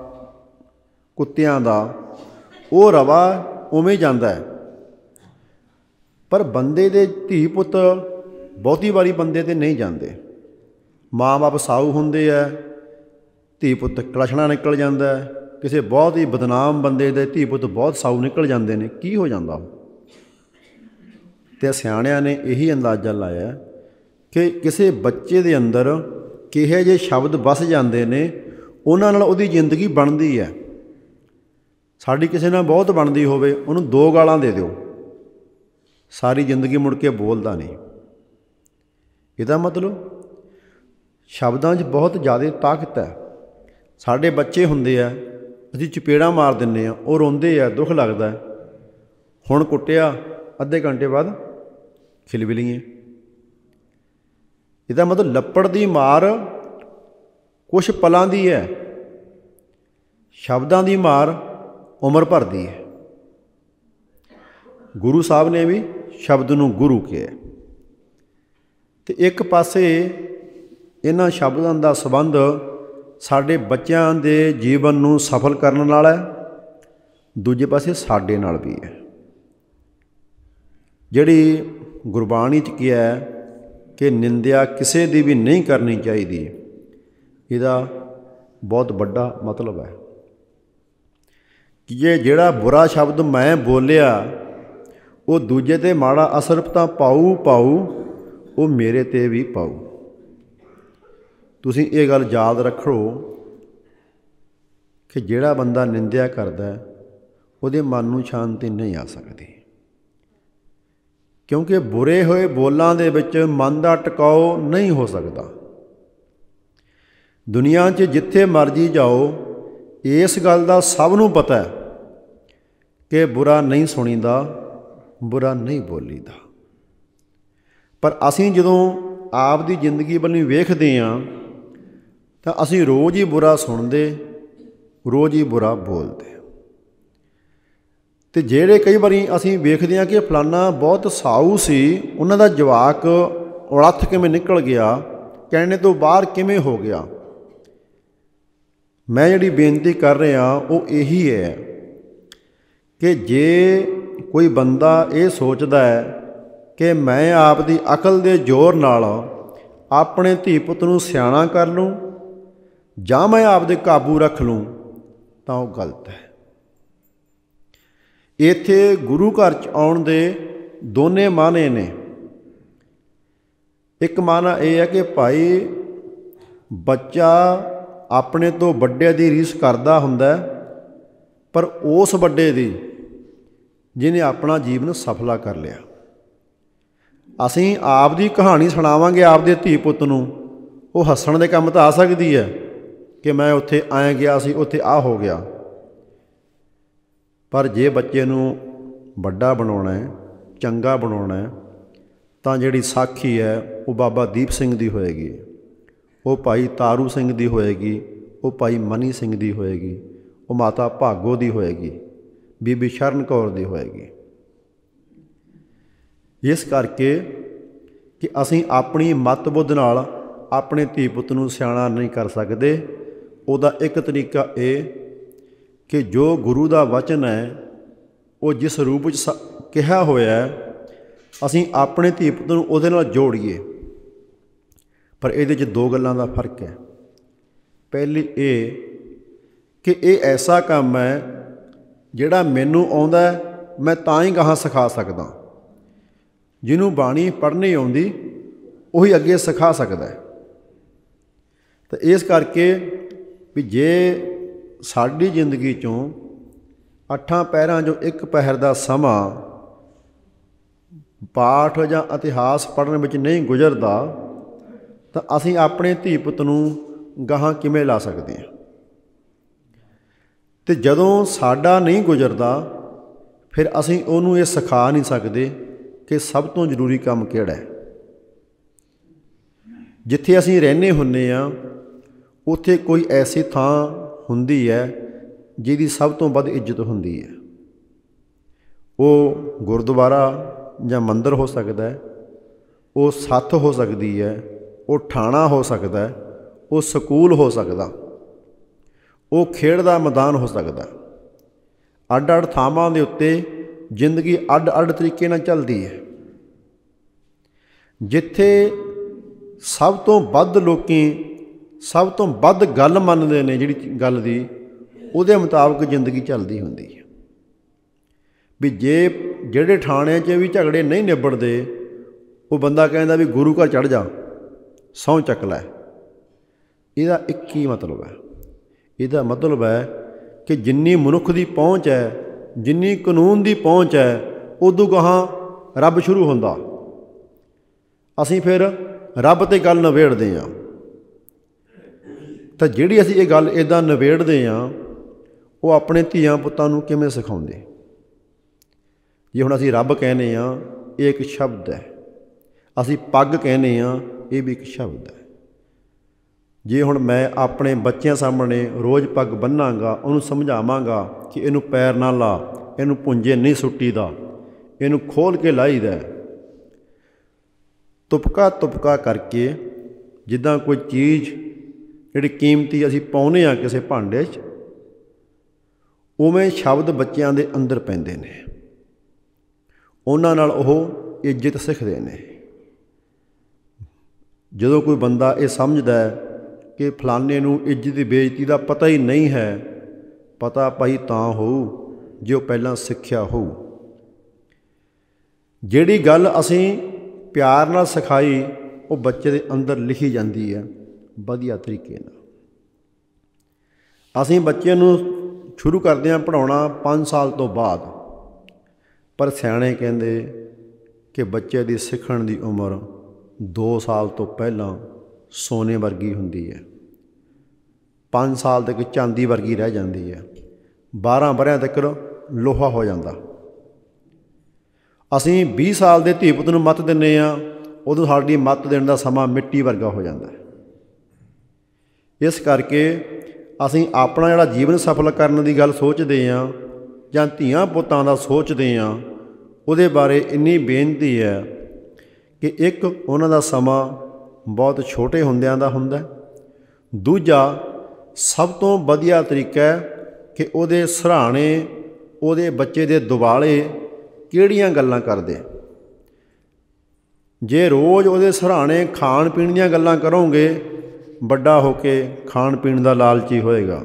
ਕੁੱਤਿਆਂ ਦਾ, ਉਹ ਰਵਾ ਉਵੇਂ ਜਾਂਦਾ ਹੈ। ਪਰ ਬੰਦੇ ਦੇ ਧੀ ਪੁੱਤ ਬਹੁਤੀ ਵਾਰੀ ਬੰਦੇ ਤੇ ਨਹੀਂ ਜਾਂਦੇ। ਮਾਂ-ਬਾਪ ਸਾਊ ਹੁੰਦੇ ਆ ਧੀ ਪੁੱਤ ਕਲਸ਼ਣਾ ਨਿਕਲ ਜਾਂਦਾ ਕਿਸੇ ਬਹੁਤ ਹੀ ਬਦਨਾਮ ਬੰਦੇ ਦੇ ਧੀ ਪੁੱਤ ਬਹੁਤ ਸਾਊ ਨਿਕਲ ਜਾਂਦੇ ਨੇ, ਕੀ ਹੋ ਜਾਂਦਾ ਤੇ ਸਿਆਣਿਆਂ ਨੇ ਇਹੀ ਅੰਦਾਜ਼ਾ ਲਾਇਆ ਕਿ ਕਿਸੇ ਬੱਚੇ ਦੇ ਅੰਦਰ ਕਿਹੇ ਜੇ ਸ਼ਬਦ ਵਸ ਜਾਂਦੇ ਨੇ, ਉਹਨਾਂ ਨਾਲ ਉਹਦੀ ਜ਼ਿੰਦਗੀ ਬਣਦੀ ਹੈ। ਸਾਡੀ ਕਿਸੇ ਨਾਲ ਬਹੁਤ ਬਣਦੀ ਹੋਵੇ, ਉਹਨੂੰ ਦੋ ਗਾਲਾਂ ਦੇ ਦਿਓ। ਸਾਰੀ ਜ਼ਿੰਦਗੀ ਮੁੜ ਕੇ ਬੋਲਦਾ ਨਹੀਂ। ਇਹਦਾ ਮਤਲਬ ਸ਼ਬਦਾਂ 'ਚ ਬਹੁਤ ਜ਼ਿਆਦਾ ਤਾਕਤ ਹੈ। ਸਾਡੇ ਬੱਚੇ ਹੁੰਦੇ ਆ, ਅਸੀਂ ਚਪੇੜਾ ਮਾਰ ਦਿੰਨੇ ਆ ਉਹ ਰੋਂਦੇ ਆ, ਦੁੱਖ ਲੱਗਦਾ ਹੁਣ ਕੁੱਟਿਆ, ਅੱਧੇ ਘੰਟੇ ਬਾਅਦ ਖਿਲਬਿਲੀਏ ਇਹਦਾ ਮਤਲਬ ਲੱਪੜ ਦੀ ਮਾਰ ਕੁਝ ਪਲਾਂ ਦੀ ਹੈ, ਸ਼ਬਦਾਂ ਦੀ ਮਾਰ ਉਮਰ ਭਰ ਦੀ ਹੈ। ਗੁਰੂ ਸਾਹਿਬ ਨੇ ਵੀ ਸ਼ਬਦ ਨੂੰ ਗੁਰੂ ਕਿਹਾ। ਤੇ ਇੱਕ ਪਾਸੇ ਇਹਨਾਂ ਸ਼ਬਦਾਂ ਦਾ ਸੰਬੰਧ ਸਾਡੇ ਬੱਚਿਆਂ ਦੇ ਜੀਵਨ ਨੂੰ ਸਫਲ ਕਰਨ ਨਾਲ ਹੈ, ਦੂਜੇ ਪਾਸੇ ਸਾਡੇ ਨਾਲ ਵੀ ਹੈ। ਜਿਹੜੀ ਗੁਰਬਾਣੀ ਚ ਕੀ ਹੈ ਕਿ ਨਿੰਦਿਆ ਕਿਸੇ ਦੀ ਵੀ ਨਹੀਂ ਕਰਨੀ ਚਾਹੀਦੀ। ਇਹਦਾ ਬਹੁਤ ਵੱਡਾ ਮਤਲਬ ਹੈ। ਕਿ ਇਹ ਜਿਹੜਾ ਬੁਰਾ ਸ਼ਬਦ ਮੈਂ ਬੋਲਿਆ, ਉਹ ਦੂਜੇ ਤੇ ਮਾੜਾ ਅਸਰ ਤਾਂ ਪਾਉ ਪਾਉ ਉਹ ਮੇਰੇ ਤੇ ਵੀ ਪਾਉ ਤੁਸੀਂ ਇਹ ਗੱਲ ਯਾਦ ਰੱਖੋ ਕਿ ਜਿਹੜਾ ਬੰਦਾ ਨਿੰਦਿਆ ਕਰਦਾ, ਉਹਦੇ ਮਨ ਨੂੰ ਸ਼ਾਂਤੀ ਨਹੀਂ ਆ ਸਕਦੀ। ਕਿਉਂਕਿ ਬੁਰੇ ਹੋਏ ਬੋਲਾਂ ਦੇ ਵਿੱਚ ਮਨ ਦਾ ਟਿਕਾਓ ਨਹੀਂ ਹੋ ਸਕਦਾ। ਦੁਨੀਆ 'ਚ ਜਿੱਥੇ ਮਰਜ਼ੀ ਜਾਓ, ਇਸ ਗੱਲ ਦਾ ਸਭ ਨੂੰ ਪਤਾ ਹੈ ਕਿ ਬੁਰਾ ਨਹੀਂ ਸੁਣੀਦਾ, ਬੁਰਾ ਨਹੀਂ ਬੋਲੀਦਾ। ਪਰ ਅਸੀਂ ਜਦੋਂ ਆਪ ਦੀ ਜ਼ਿੰਦਗੀ ਵੱਲੋਂ ਵੇਖਦੇ ਆਂ ਤਾਂ ਅਸੀਂ ਰੋਜ਼ ਹੀ ਬੁਰਾ ਸੁਣਦੇ, ਰੋਜ਼ ਹੀ ਬੁਰਾ ਬੋਲਦੇ। ਤੇ ਜਿਹੜੇ ਕਈ ਵਾਰੀ ਅਸੀਂ ਵੇਖਦੇ ਹਾਂ ਕਿ ਫਲਾਨਾ ਬਹੁਤ ਸਾਊ ਸੀ, ਉਹਨਾਂ ਦਾ ਜਵਾਕ ਉਲੱਥ ਕਿਵੇਂ ਨਿਕਲ ਗਿਆ, ਕਹਿਣੇ ਤੋਂ ਬਾਹਰ ਕਿਵੇਂ ਹੋ ਗਿਆ। ਮੈਂ ਜਿਹੜੀ ਬੇਨਤੀ ਕਰ ਰਿਹਾ, ਉਹ ਇਹੀ ਹੈ ਕਿ ਜੇ ਕੋਈ ਬੰਦਾ ਇਹ ਸੋਚਦਾ ਹੈ ਕਿ ਮੈਂ ਆਪ ਦੀ ਅਕਲ ਦੇ ਜ਼ੋਰ ਨਾਲ ਆਪਣੇ ਧੀ ਪੁੱਤ ਨੂੰ ਸਿਆਣਾ ਕਰ ਲੂੰ ਜਾਂ ਮੈਂ ਆਪ ਦੇ ਕਾਬੂ ਰੱਖ ਲੂੰ, ਤਾਂ ਉਹ ਗਲਤ ਹੈ। ਇੱਥੇ ਗੁਰੂ ਘਰ ਚ ਆਉਣ ਦੇ ਦੋਨੇ ਮਾਨੇ ਨੇ। ਇੱਕ ਮਾਨਾ ਇਹ ਹੈ ਕਿ ਭਾਈ ਬੱਚਾ ਆਪਣੇ ਤੋਂ ਵੱਡੇ ਦੀ ਰੀਸ ਕਰਦਾ ਹੁੰਦਾ ਪਰ ਉਸ ਵੱਡੇ ਦੀ ਜਿਨੇ ਆਪਣਾ ਜੀਵਨ ਸਫਲਾ ਕਰ ਲਿਆ। ਅਸੀਂ ਆਪ ਦੀ ਕਹਾਣੀ ਸੁਣਾਵਾਂਗੇ ਆਪ ਦੇ ਧੀ ਪੁੱਤ ਨੂੰ। ਉਹ ਹੱਸਣ ਦੇ ਕੰਮ ਤਾਂ ਆ ਸਕਦੀ ਹੈ ਕਿ ਮੈਂ ਉੱਥੇ ਆਇਆ ਗਿਆ ਸੀ, ਉੱਥੇ ਆ ਹੋ ਗਿਆ। ਪਰ ਜੇ ਬੱਚੇ ਨੂੰ ਵੱਡਾ ਬਣਾਉਣਾ ਹੈ, ਚੰਗਾ ਬਣਾਉਣਾ ਹੈ, ਤਾਂ ਜਿਹੜੀ ਸਾਖੀ ਹੈ, ਉਹ ਬਾਬਾ ਦੀਪ ਸਿੰਘ ਦੀ ਹੋਏਗੀ। ਉਹ ਭਾਈ ਤਾਰੂ ਸਿੰਘ ਦੀ ਹੋਏਗੀ, ਉਹ ਭਾਈ ਮਨੀ ਸਿੰਘ ਦੀ ਹੋਏਗੀ, ਉਹ ਮਾਤਾ ਭਾਗੋ ਦੀ ਹੋਏਗੀ, ਬੀਬੀ ਸ਼ਰਨ ਕੌਰ ਦੀ ਹੋਏਗੀ। ਇਸ ਕਰਕੇ ਕਿ ਅਸੀਂ ਆਪਣੀ ਮਤਬੁੱਧ ਨਾਲ ਆਪਣੇ ਧੀ ਪੁੱਤ ਨੂੰ ਸਿਆਣਾ ਨਹੀਂ ਕਰ ਸਕਦੇ, ਉਹਦਾ ਇੱਕ ਤਰੀਕਾ ਇਹ ਕਿ ਜੋ ਗੁਰੂ ਦਾ ਵਚਨ ਹੈ, ਉਹ ਜਿਸ ਰੂਪ ਵਿੱਚ ਕਿਹਾ ਹੋਇਆ ਹੈ, ਅਸੀਂ ਆਪਣੇ ਧੀ ਪੁੱਤ ਨੂੰ ਉਹਦੇ ਨਾਲ ਜੋੜੀਏ। ਪਰ ਇਹਦੇ 'ਚ ਦੋ ਗੱਲਾਂ ਦਾ ਫ਼ਰਕ ਹੈ। ਪਹਿਲੀ ਇਹ ਕਿ ਇਹ ਐਸਾ ਕੰਮ ਹੈ, ਜਿਹੜਾ ਮੈਨੂੰ ਆਉਂਦਾ ਮੈਂ ਤਾਂ ਹੀ ਗਾਹਾਂ ਸਿਖਾ ਸਕਦਾ। ਜਿਹਨੂੰ ਬਾਣੀ ਪੜ੍ਹਨੀ ਆਉਂਦੀ, ਉਹੀ ਅੱਗੇ ਸਿਖਾ ਸਕਦਾ ਹੈ। ਤਾਂ ਇਸ ਕਰਕੇ ਵੀ ਜੇ ਸਾਡੀ ਜ਼ਿੰਦਗੀ ਚੋਂ ਅੱਠਾਂ ਪਹਿਰਾਂ ਜੋ ਇੱਕ ਪਹਿਰ ਦਾ ਸਮਾਂ ਪਾਠ ਜਾਂ ਇਤਿਹਾਸ ਪੜ੍ਹਨ ਵਿੱਚ ਨਹੀਂ ਗੁਜ਼ਰਦਾ, ਤਾਂ ਅਸੀਂ ਆਪਣੇ ਧੀ ਪੁੱਤ ਨੂੰ ਗਾਹਾਂ ਕਿਵੇਂ ਲਾ ਸਕਦੇ ਹਾਂ? ਤੇ ਜਦੋਂ ਸਾਡਾ ਨਹੀਂ ਗੁਜ਼ਰਦਾ, ਫਿਰ ਅਸੀਂ ਉਹਨੂੰ ਇਹ ਸਿਖਾ ਨਹੀਂ ਸਕਦੇ ਕਿ ਸਭ ਤੋਂ ਜ਼ਰੂਰੀ ਕੰਮ ਕਿਹੜਾ ਹੈ। ਜਿੱਥੇ ਅਸੀਂ ਰਹਿੰਦੇ ਹੁੰਨੇ ਆ ਉੱਥੇ ਕੋਈ ਐਸੀ ਥਾਂ ਹੁੰਦੀ ਹੈ, ਜਿਹਦੀ ਸਭ ਤੋਂ ਵੱਧ ਇੱਜ਼ਤ ਹੁੰਦੀ ਹੈ। ਉਹ ਗੁਰਦੁਆਰਾ ਜਾਂ ਮੰਦਰ ਹੋ ਸਕਦਾ ਹੈ, ਉਹ ਸੱਥ ਹੋ ਸਕਦੀ ਹੈ, ਉਹ ਠਾਣਾ ਹੋ ਸਕਦਾ ਹੈ, ਉਹ ਸਕੂਲ ਹੋ ਸਕਦਾ, ਉਹ ਖੇਡ ਦਾ ਮੈਦਾਨ ਹੋ ਸਕਦਾ। ਅੱਡ-ਅੱਡ ਥਾਵਾਂ ਦੇ ਉੱਤੇ ਜ਼ਿੰਦਗੀ ਅੱਡ-ਅੱਡ ਤਰੀਕੇ ਨਾਲ ਚੱਲਦੀ ਹੈ। ਜਿੱਥੇ ਸਭ ਤੋਂ ਵੱਧ ਲੋਕੀ ਸਭ ਤੋਂ ਵੱਧ ਗੱਲ ਮੰਨਦੇ ਨੇ ਜਿਹੜੀ ਗੱਲ ਦੀ, ਉਹਦੇ ਮੁਤਾਬਕ ਜ਼ਿੰਦਗੀ ਚੱਲਦੀ ਹੁੰਦੀ ਹੈ। ਵੀ ਜੇ ਜਿਹੜੇ ਥਾਣਿਆਂ 'ਚ ਵੀ ਝਗੜੇ ਨਹੀਂ ਨਿਬੜਦੇ, ਉਹ ਬੰਦਾ ਕਹਿੰਦਾ ਵੀ ਗੁਰੂ ਘਰ ਚੜ ਜਾ ਸੌ ਚੱਕ ਲੈ। ਇਹਦਾ ਇੱਕ ਹੀ ਮਤਲਬ ਹੈ? ਇਹਦਾ ਮਤਲਬ ਹੈ ਕਿ ਜਿੰਨੀ ਮਨੁੱਖ ਦੀ ਪਹੁੰਚ ਹੈ, ਜਿੰਨੀ ਕਾਨੂੰਨ ਦੀ ਪਹੁੰਚ ਹੈ, ਉਦੋਂ ਗਾਹਾਂ ਰੱਬ ਸ਼ੁਰੂ ਹੁੰਦਾ। ਅਸੀਂ ਫਿਰ ਰੱਬ ਤੇ ਗੱਲ ਨਵੇੜਦੇ ਆ ਤਾਂ ਜਿਹੜੀ ਅਸੀਂ ਇਹ ਗੱਲ ਇਦਾਂ ਨਵੇੜਦੇ ਆ, ਉਹ ਆਪਣੇ ਧੀਆਂ ਪੁੱਤਾਂ ਨੂੰ ਕਿਵੇਂ ਸਿਖਾਉਂਦੇ? ਜੇ ਹੁਣ ਅਸੀਂ ਰੱਬ ਕਹਿੰਦੇ ਆ, ਇਹ ਇੱਕ ਸ਼ਬਦ ਹੈ। ਅਸੀਂ ਪੱਗ ਕਹਿੰਦੇ ਆ, ਇਹ ਵੀ ਇੱਕ ਸ਼ਬਦ ਹੈ। ਜੇ ਹੁਣ ਮੈਂ ਆਪਣੇ ਬੱਚਿਆਂ ਸਾਹਮਣੇ ਰੋਜ਼ ਪੱਗ ਬੰਨਾਂਗਾ ਉਹਨੂੰ ਸਮਝਾਵਾਂਗਾ ਕਿ ਇਹਨੂੰ ਪੈਰ ਨਾ ਲਾ, ਇਹਨੂੰ ਪੁੰਜੇ ਨਹੀਂ ਸੁੱਟੀਦਾ, ਇਹਨੂੰ ਖੋਲ ਕੇ ਲਾਈਦਾ ਤੁਪਕਾ ਤੁਪਕਾ ਕਰਕੇ ਜਿੱਦਾਂ ਕੋਈ ਚੀਜ਼ ਜਿਹੜੀ ਕੀਮਤੀ ਅਸੀਂ ਪਾਉਨੇ ਆ ਕਿਸੇ ਭਾਂਡੇ 'ਚ, ਉਵੇਂ ਸ਼ਬਦ ਬੱਚਿਆਂ ਦੇ ਅੰਦਰ ਪੈਂਦੇ ਨੇ। ਉਹਨਾਂ ਨਾਲ ਉਹ ਇੱਜ਼ਤ ਸਿੱਖਦੇ ਨੇ। ਜਦੋਂ ਕੋਈ ਬੰਦਾ ਇਹ ਸਮਝਦਾ ਹੈ ਕਿ ਫਲਾਣੇ ਨੂੰ ਇੱਜ਼ਤ ਦੀ ਬੇਇੱਜ਼ਤੀ ਦਾ ਪਤਾ ਹੀ ਨਹੀਂ ਹੈ, ਪਤਾ ਭਾਈ ਤਾਂ ਹੋਊ ਜੇ ਉਹ ਪਹਿਲਾਂ ਸਿੱਖਿਆ ਹੋਊ। ਜਿਹੜੀ ਗੱਲ ਅਸੀਂ ਪਿਆਰ ਨਾਲ ਸਿਖਾਈ, ਉਹ ਬੱਚੇ ਦੇ ਅੰਦਰ ਲਿਖੀ ਜਾਂਦੀ ਹੈ। ਵਧੀਆ ਤਰੀਕੇ ਨਾਲ। ਅਸੀਂ ਬੱਚੇ ਨੂੰ ਸ਼ੁਰੂ ਕਰਦੇ ਹਾਂ ਪੜਾਉਣਾ 5 ਸਾਲ ਤੋਂ ਬਾਅਦ। ਪਰ ਸਿਆਣੇ ਕਹਿੰਦੇ ਕਿ ਬੱਚੇ ਦੀ ਸਿੱਖਣ ਦੀ ਉਮਰ 2 ਸਾਲ ਤੋਂ ਪਹਿਲਾਂ ਸੋਨੇ ਵਰਗੀ ਹੁੰਦੀ ਹੈ। 5 ਸਾਲ ਤੱਕ ਚਾਂਦੀ ਵਰਗੀ ਰਹਿ ਜਾਂਦੀ ਹੈ। 12 ਬਰਿਆਂ ਤੱਕ ਲੋਹਾ ਹੋ ਜਾਂਦਾ। ਅਸੀਂ 20 ਸਾਲ ਦੇ ਧੀ ਪੁੱਤ ਨੂੰ ਮੱਤ ਦਿੰਨੇ ਆ ਉਦੋਂ ਸਾਡੀ ਮੱਤ ਦੇਣ ਦਾ ਸਮਾਂ ਮਿੱਟੀ ਵਰਗਾ ਹੋ ਜਾਂਦਾ ਹੈ। ਇਸ ਕਰਕੇ ਅਸੀਂ ਆਪਣਾ ਜਿਹੜਾ ਜੀਵਨ ਸਫਲ ਕਰਨ ਦੀ ਗੱਲ ਸੋਚਦੇ ਆ ਜਾਂ ਧੀਆਂ ਪੁੱਤਾਂ ਦਾ ਸੋਚਦੇ ਆ ਉਹਦੇ ਬਾਰੇ ਇੰਨੀ ਬੇਨਤੀ ਹੈ ਕਿ ਇੱਕ ਉਹਨਾਂ ਦਾ ਸਮਾਂ ਬਹੁਤ ਛੋਟੇ ਹੁੰਦਿਆਂ ਦਾ ਹੁੰਦਾ ਦੂਜਾ, ਸਭ ਤੋਂ ਵਧੀਆ ਤਰੀਕਾ ਹੈ ਕਿ ਉਹਦੇ ਸਰਾਣੇ ਉਹਦੇ ਬੱਚੇ ਦੇ ਦੁਬਾਲੇ ਕਿਹੜੀਆਂ ਗੱਲਾਂ ਕਰਦੇ ਜੇ ਰੋਜ਼ ਉਹਦੇ ਸਹਰਾਣੇ ਖਾਣ ਪੀਣ ਦੀਆਂ ਗੱਲਾਂ ਕਰੋਗੇ ਵੱਡਾ ਹੋ ਕੇ ਖਾਣ ਪੀਣ ਦਾ ਲਾਲਚੀ ਹੋਏਗਾ।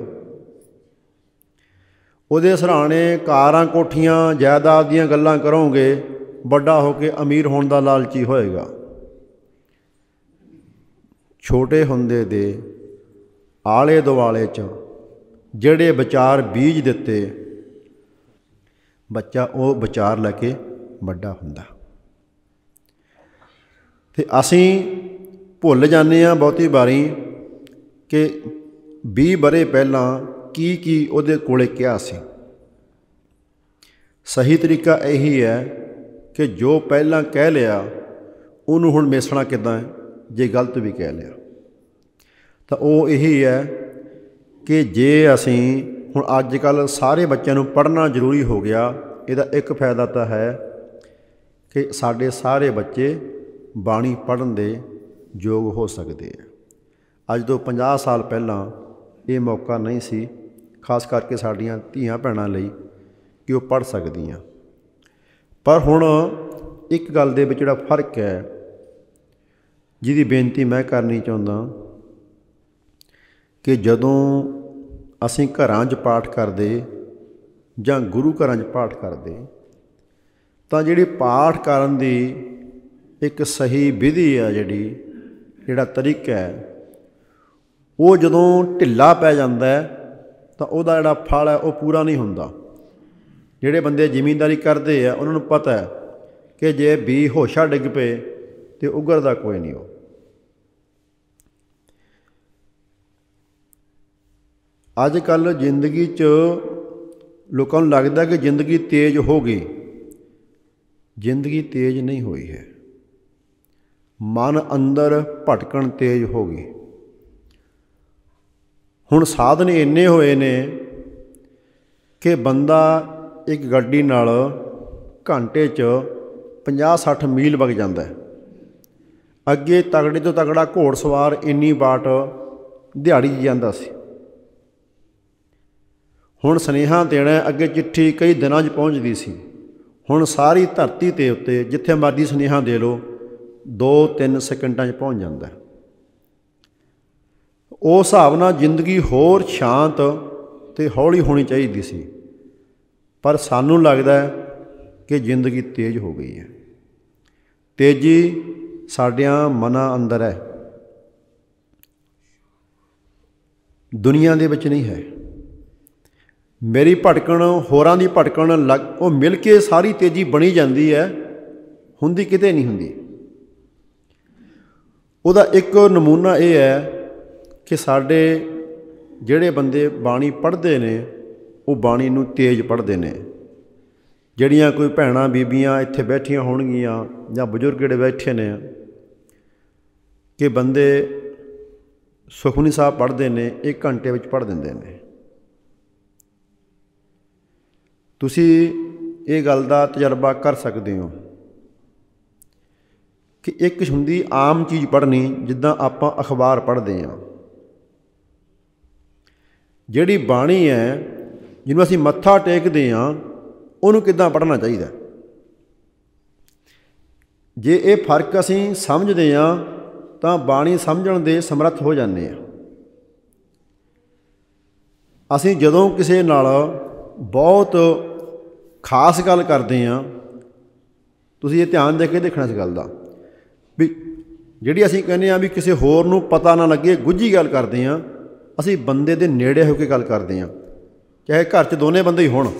ਉਹਦੇ ਸਹਰਾਣੇ ਕਾਰਾਂ ਕੋਠੀਆਂ, ਜਾਇਦਾਦ ਦੀਆਂ ਗੱਲਾਂ ਕਰੋਗੇ, ਵੱਡਾ ਹੋ ਕੇ ਅਮੀਰ ਹੋਣ ਦਾ ਲਾਲਚੀ ਹੋਏਗਾ। ਛੋਟੇ ਹੁੰਦੇ ਦੇ ਆਲੇ ਦੁਆਲੇ 'ਚ ਜਿਹੜੇ ਵਿਚਾਰ ਬੀਜ ਦਿੱਤੇ, ਬੱਚਾ ਉਹ ਵਿਚਾਰ ਲੈ ਕੇ ਵੱਡਾ ਹੁੰਦਾ। ਤੇ ਅਸੀਂ ਭੁੱਲ ਜਾਂਦੇ ਆ ਬਹੁਤੀ ਵਾਰੀ ਕਿ 20 ਬਰੇ ਪਹਿਲਾਂ ਕੀ ਕੀ ਉਹਦੇ ਕੋਲੇ ਕਿਹਾ ਸੀ? ਸਹੀ ਤਰੀਕਾ ਇਹੀ ਹੈ ਕਿ ਜੋ ਪਹਿਲਾਂ ਕਹਿ ਲਿਆ, ਉਹਨੂੰ ਹੁਣ ਮੇਸਣਾ ਕਿਦਾਂ ਹੈ? ਜੇ ਗਲਤ ਵੀ ਕਹਿ ਲਿਆ। ਤਾਂ ਉਹ ਇਹੀ ਹੈ ਕਿ ਜੇ ਅਸੀਂ ਹੁਣ ਅੱਜ ਕੱਲ ਸਾਰੇ ਬੱਚਿਆਂ ਨੂੰ ਪੜ੍ਹਨਾ ਜ਼ਰੂਰੀ ਹੋ ਗਿਆ, ਇਹਦਾ ਇੱਕ ਫਾਇਦਾ ਤਾਂ ਹੈ ਕਿ ਸਾਡੇ ਸਾਰੇ ਬੱਚੇ ਬਾਣੀ ਪੜ੍ਹਨ ਦੇ ਯੋਗ ਹੋ ਸਕਦੇ ਆ। ਅੱਜ ਤੋਂ 50 ਸਾਲ ਪਹਿਲਾਂ ਇਹ ਮੌਕਾ ਨਹੀਂ ਸੀ, ਖਾਸ ਕਰਕੇ ਸਾਡੀਆਂ ਧੀਆਂ ਭੈਣਾਂ ਲਈ, ਕਿ ਉਹ ਪੜ੍ਹ ਸਕਦੀਆਂ। ਪਰ ਹੁਣ ਇੱਕ ਗੱਲ ਦੇ ਵਿੱਚ ਜਿਹੜਾ ਫ਼ਰਕ ਹੈ, ਜਿਹਦੀ ਬੇਨਤੀ ਮੈਂ ਕਰਨੀ ਚਾਹੁੰਦਾ ਕਿ ਜਦੋਂ ਅਸੀਂ ਘਰਾਂ 'ਚ ਪਾਠ ਕਰਦੇ ਜਾਂ ਗੁਰੂ ਘਰਾਂ 'ਚ ਪਾਠ ਕਰਦੇ, ਤਾਂ ਜਿਹੜੀ ਪਾਠ ਕਰਨ ਦੀ ਇੱਕ ਸਹੀ ਵਿਧੀ ਆ ਜਿਹੜੀ, ਜਿਹੜਾ ਤਰੀਕਾ ਹੈ ਉਹ ਜਦੋਂ ਢਿੱਲਾ ਪੈ ਜਾਂਦਾ ਤਾਂ ਉਹਦਾ ਜਿਹੜਾ ਫਲ ਹੈ, ਉਹ ਪੂਰਾ ਨਹੀਂ ਹੁੰਦਾ। ਜਿਹੜੇ ਬੰਦੇ ਜ਼ਿਮੀਂਦਾਰੀ ਕਰਦੇ ਆ, ਉਹਨਾਂ ਨੂੰ ਪਤਾ ਹੈ ਕਿ ਜੇ ਬੀ ਹੋਸ਼ਾ ਡਿੱਗ ਪਏ, ਤੇ ਉਗਰਦਾ ਕੋਈ ਨਹੀਂ ਉਹ। ਅੱਜ ਕੱਲ ਜ਼ਿੰਦਗੀ 'ਚ ਲੋਕਾਂ ਨੂੰ ਲੱਗਦਾ ਕਿ ਜ਼ਿੰਦਗੀ ਤੇਜ਼ ਹੋ ਗਈ। ਜ਼ਿੰਦਗੀ ਤੇਜ਼ ਨਹੀਂ ਹੋਈ ਹੈ। ਮਨ ਅੰਦਰ ਭਟਕਣ ਤੇਜ਼ ਹੋ ਗਈ। ਹੁਣ ਸਾਧਨ ਇੰਨੇ ਹੋਏ ਨੇ ਕਿ ਬੰਦਾ ਇੱਕ ਗੱਡੀ ਨਾਲ ਘੰਟੇ 'ਚ 50-60 ਮੀਲ ਵਗ ਜਾਂਦਾ ਹੈ। ਅੱਗੇ ਤਗੜੇ ਤੋਂ ਤਗੜਾ ਘੋੜਸਵਾਰ ਇੰਨੀ ਬਾਟ ਦਿਹਾੜੀ ਜਾਂਦਾ ਸੀ। ਹੁਣ ਸਨੇਹਾ ਦੇਣਾ ਅੱਗੇ ਚਿੱਠੀ ਕਈ ਦਿਨਾਂ 'ਚ ਪਹੁੰਚਦੀ ਸੀ। ਹੁਣ ਸਾਰੀ ਧਰਤੀ ਤੇ ਉੱਤੇ ਜਿੱਥੇ ਮਰਜ਼ੀ ਸਨੇਹਾ ਦੇ ਲਓ 2-3 ਸਕਿੰਟਾਂ 'ਚ ਪਹੁੰਚ ਜਾਂਦਾ ਉਸ ਹਿਸਾਬ ਨਾਲ ਜ਼ਿੰਦਗੀ ਹੋਰ ਸ਼ਾਂਤ ਤੇ ਹੌਲੀ ਹੋਣੀ ਚਾਹੀਦੀ ਸੀ। ਪਰ ਸਾਨੂੰ ਲੱਗਦਾ ਹੈ ਕਿ ਜ਼ਿੰਦਗੀ ਤੇਜ਼ ਹੋ ਗਈ ਹੈ। ਤੇਜ਼ੀ ਸਾਡਿਆਂ ਮਨਾਂ ਅੰਦਰ ਹੈ। ਦੁਨੀਆ ਦੇ ਵਿੱਚ ਨਹੀਂ ਹੈ। ਮੇਰੀ ਭਟਕਣ, ਹੋਰਾਂ ਦੀ ਭਟਕਣ ਲੱਗ, ਉਹ ਮਿਲ ਕੇ ਸਾਰੀ ਤੇਜ਼ੀ ਬਣੀ ਜਾਂਦੀ ਹੈ, ਹੁੰਦੀ ਕਿਤੇ ਨਹੀਂ ਹੁੰਦੀ। ਉਹਦਾ ਇੱਕ ਨਮੂਨਾ ਇਹ ਹੈ ਕਿ ਸਾਡੇ ਜਿਹੜੇ ਬੰਦੇ ਬਾਣੀ ਪੜ੍ਹਦੇ ਨੇ, ਉਹ ਬਾਣੀ ਨੂੰ ਤੇਜ਼ ਪੜ੍ਹਦੇ ਨੇ। ਜਿਹੜੀਆਂ ਕੋਈ ਭੈਣਾਂ ਬੀਬੀਆਂ ਇੱਥੇ ਬੈਠੀਆਂ ਹੋਣਗੀਆਂ ਜਾਂ ਬਜ਼ੁਰਗ ਜਿਹੜੇ ਬੈਠੇ ਨੇ, ਕਿ ਬੰਦੇ ਸੁਖਮਨੀ ਸਾਹਿਬ ਪੜ੍ਹਦੇ ਨੇ 1 ਘੰਟੇ ਵਿੱਚ ਪੜ੍ਹ ਦਿੰਦੇ ਨੇ। ਤੁਸੀਂ ਇਹ ਗੱਲ ਦਾ ਤਜਰਬਾ ਕਰ ਸਕਦੇ ਹੋ ਕਿ ਇੱਕ ਹੁੰਦੀ ਆਮ ਚੀਜ਼ ਪੜ੍ਹਨੀ, ਜਿੱਦਾਂ ਆਪਾਂ ਅਖਬਾਰ ਪੜ੍ਹਦੇ ਹਾਂ। ਜਿਹੜੀ ਬਾਣੀ ਹੈ, ਜਿਹਨੂੰ ਅਸੀਂ ਮੱਥਾ ਟੇਕਦੇ ਹਾਂ, ਉਹਨੂੰ ਕਿੱਦਾਂ ਪੜ੍ਹਨਾ ਚਾਹੀਦਾ? ਜੇ ਇਹ ਫ਼ਰਕ ਅਸੀਂ ਸਮਝਦੇ ਹਾਂ, ਤਾਂ ਬਾਣੀ ਸਮਝਣ ਦੇ ਸਮਰੱਥ ਹੋ ਜਾਂਦੇ ਆ ਅਸੀਂ ਜਦੋਂ ਕਿਸੇ ਨਾਲ ਬਹੁਤ ਖਾਸ ਗੱਲ ਕਰਦੇ ਆ ਤੁਸੀਂ ਇਹ ਧਿਆਨ ਦੇ ਕੇ ਦੇਖਣਾ ਇਸ ਗੱਲ ਦਾ ਵੀ ਜਿਹੜੀ ਅਸੀਂ ਕਹਿੰਦੇ ਆ ਵੀ ਕਿਸੇ ਹੋਰ ਨੂੰ ਪਤਾ ਨਾ ਲੱਗੇ, ਗੁੱਝੀ ਗੱਲ ਕਰਦੇ ਆ ਅਸੀਂ ਬੰਦੇ ਦੇ ਨੇੜੇ ਹੋ ਕੇ ਗੱਲ ਕਰਦੇ ਹਾਂ। ਚਾਹੇ ਘਰ 'ਚ ਦੋਨੇ ਬੰਦੇ ਹੀ ਹੋਣ।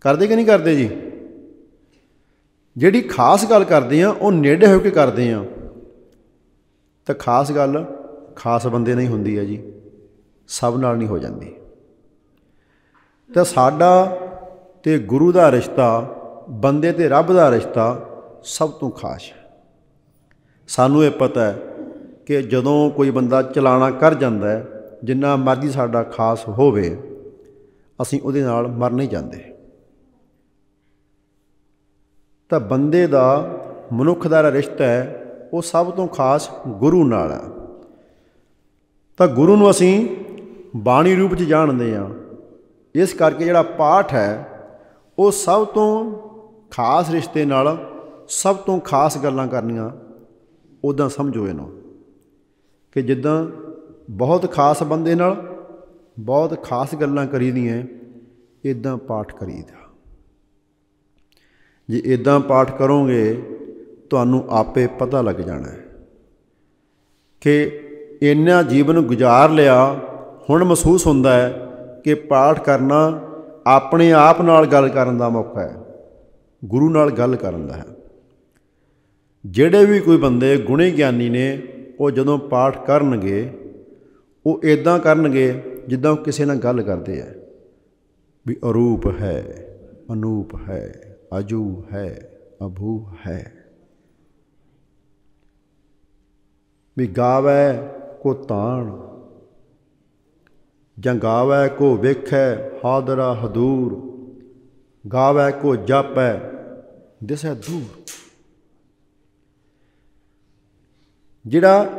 ਕਰਦੇ ਕਿ ਨਹੀਂ ਕਰਦੇ ਜੀ? ਜਿਹੜੀ ਖਾਸ ਗੱਲ ਕਰਦੇ ਆ ਉਹ ਨੇੜੇ ਹੋ ਕੇ ਕਰਦੇ ਆ ਤਾਂ ਖਾਸ ਗੱਲ ਖਾਸ ਬੰਦੇ ਨਹੀਂ ਹੁੰਦੀ ਹੈ ਜੀ। ਸਭ ਨਾਲ ਨਹੀਂ ਹੋ ਜਾਂਦੀ। ਤਾਂ ਸਾਡਾ ਤੇ ਗੁਰੂ ਦਾ ਰਿਸ਼ਤਾ, ਬੰਦੇ ਤੇ ਰੱਬ ਦਾ ਰਿਸ਼ਤਾ ਸਭ ਤੋਂ ਖਾਸ ਹੈ। ਸਾਨੂੰ ਇਹ ਪਤਾ ਹੈ ਕਿ ਜਦੋਂ ਕੋਈ ਬੰਦਾ ਚਲਾਣਾ ਕਰ ਜਾਂਦਾ ਹੈ, ਜਿੰਨਾ ਮਰਜ਼ੀ ਸਾਡਾ ਖਾਸ ਹੋਵੇ, ਅਸੀਂ ਉਹਦੇ ਨਾਲ ਮਰ ਨਹੀਂ ਜਾਂਦੇ। ਤਾਂ ਬੰਦੇ ਦਾ ਮਨੁੱਖ ਦਾ ਰਿਸ਼ਤਾ ਹੈ, ਉਹ ਸਭ ਤੋਂ ਖਾਸ ਗੁਰੂ ਨਾਲ ਹੈ। ਤਾਂ ਗੁਰੂ ਨੂੰ ਅਸੀਂ ਬਾਣੀ ਰੂਪ 'ਚ ਜਾਣਦੇ ਆ ਇਸ ਕਰਕੇ ਜਿਹੜਾ ਪਾਠ ਹੈ, ਉਹ ਸਭ ਤੋਂ ਖਾਸ ਰਿਸ਼ਤੇ ਨਾਲ ਸਭ ਤੋਂ ਖਾਸ ਗੱਲਾਂ ਕਰਨੀਆਂ ਉਦਾਂ ਸਮਝੋ ਇਹਨੂੰ। ਕਿ ਜਿੱਦਾਂ ਬਹੁਤ ਖਾਸ ਬੰਦੇ ਨਾਲ ਬਹੁਤ ਖਾਸ ਗੱਲਾਂ ਕਰੀਦੀਆਂ ਇਦਾਂ ਪਾਠ ਕਰੀਦਾ। ਜੇ ਇਦਾਂ ਪਾਠ ਕਰੋਗੇ, ਤੁਹਾਨੂੰ ਆਪੇ ਪਤਾ ਲੱਗ ਜਾਣਾ ਹੈ ਕਿ ਇੰਨਾ ਜੀਵਨ ਗੁਜ਼ਾਰ ਲਿਆ, ਹੁਣ ਮਹਿਸੂਸ ਹੁੰਦਾ ਹੈ ਕਿ ਪਾਠ ਕਰਨਾ ਆਪਣੇ ਆਪ ਨਾਲ ਗੱਲ ਕਰਨ ਦਾ ਮੌਕਾ ਹੈ, ਗੁਰੂ ਨਾਲ ਗੱਲ ਕਰਨ ਦਾ ਹੈ। ਜਿਹੜੇ ਵੀ ਕੋਈ ਬੰਦੇ ਗੁਣੇ ਗਿਆਨੀ ਨੇ ਉਹ ਜਦੋਂ ਪਾਠ ਕਰਨਗੇ, ਉਹ ਇਦਾਂ ਕਰਨਗੇ ਜਿੱਦਾਂ ਉਹ ਕਿਸੇ ਨਾਲ ਗੱਲ ਕਰਦੇ ਆ। ਵੀ ਅਰੂਪ ਹੈ, ਅਨੂਪ ਹੈ, ਅਜੂ ਹੈ, ਅਭੂ ਹੈ। ਵੀ ਗਾਵੇ ਕੋ ਤਾਣ, ਜਾਂ ਗਾਵੇ ਕੋ ਵੇਖੈ ਹਾਦਰਾ ਹਦੂਰ, ਗਾਵੇ ਕੋ ਜਾਪੈ ਦਿਸੈ ਦੂਰ। ਜਿਹੜਾ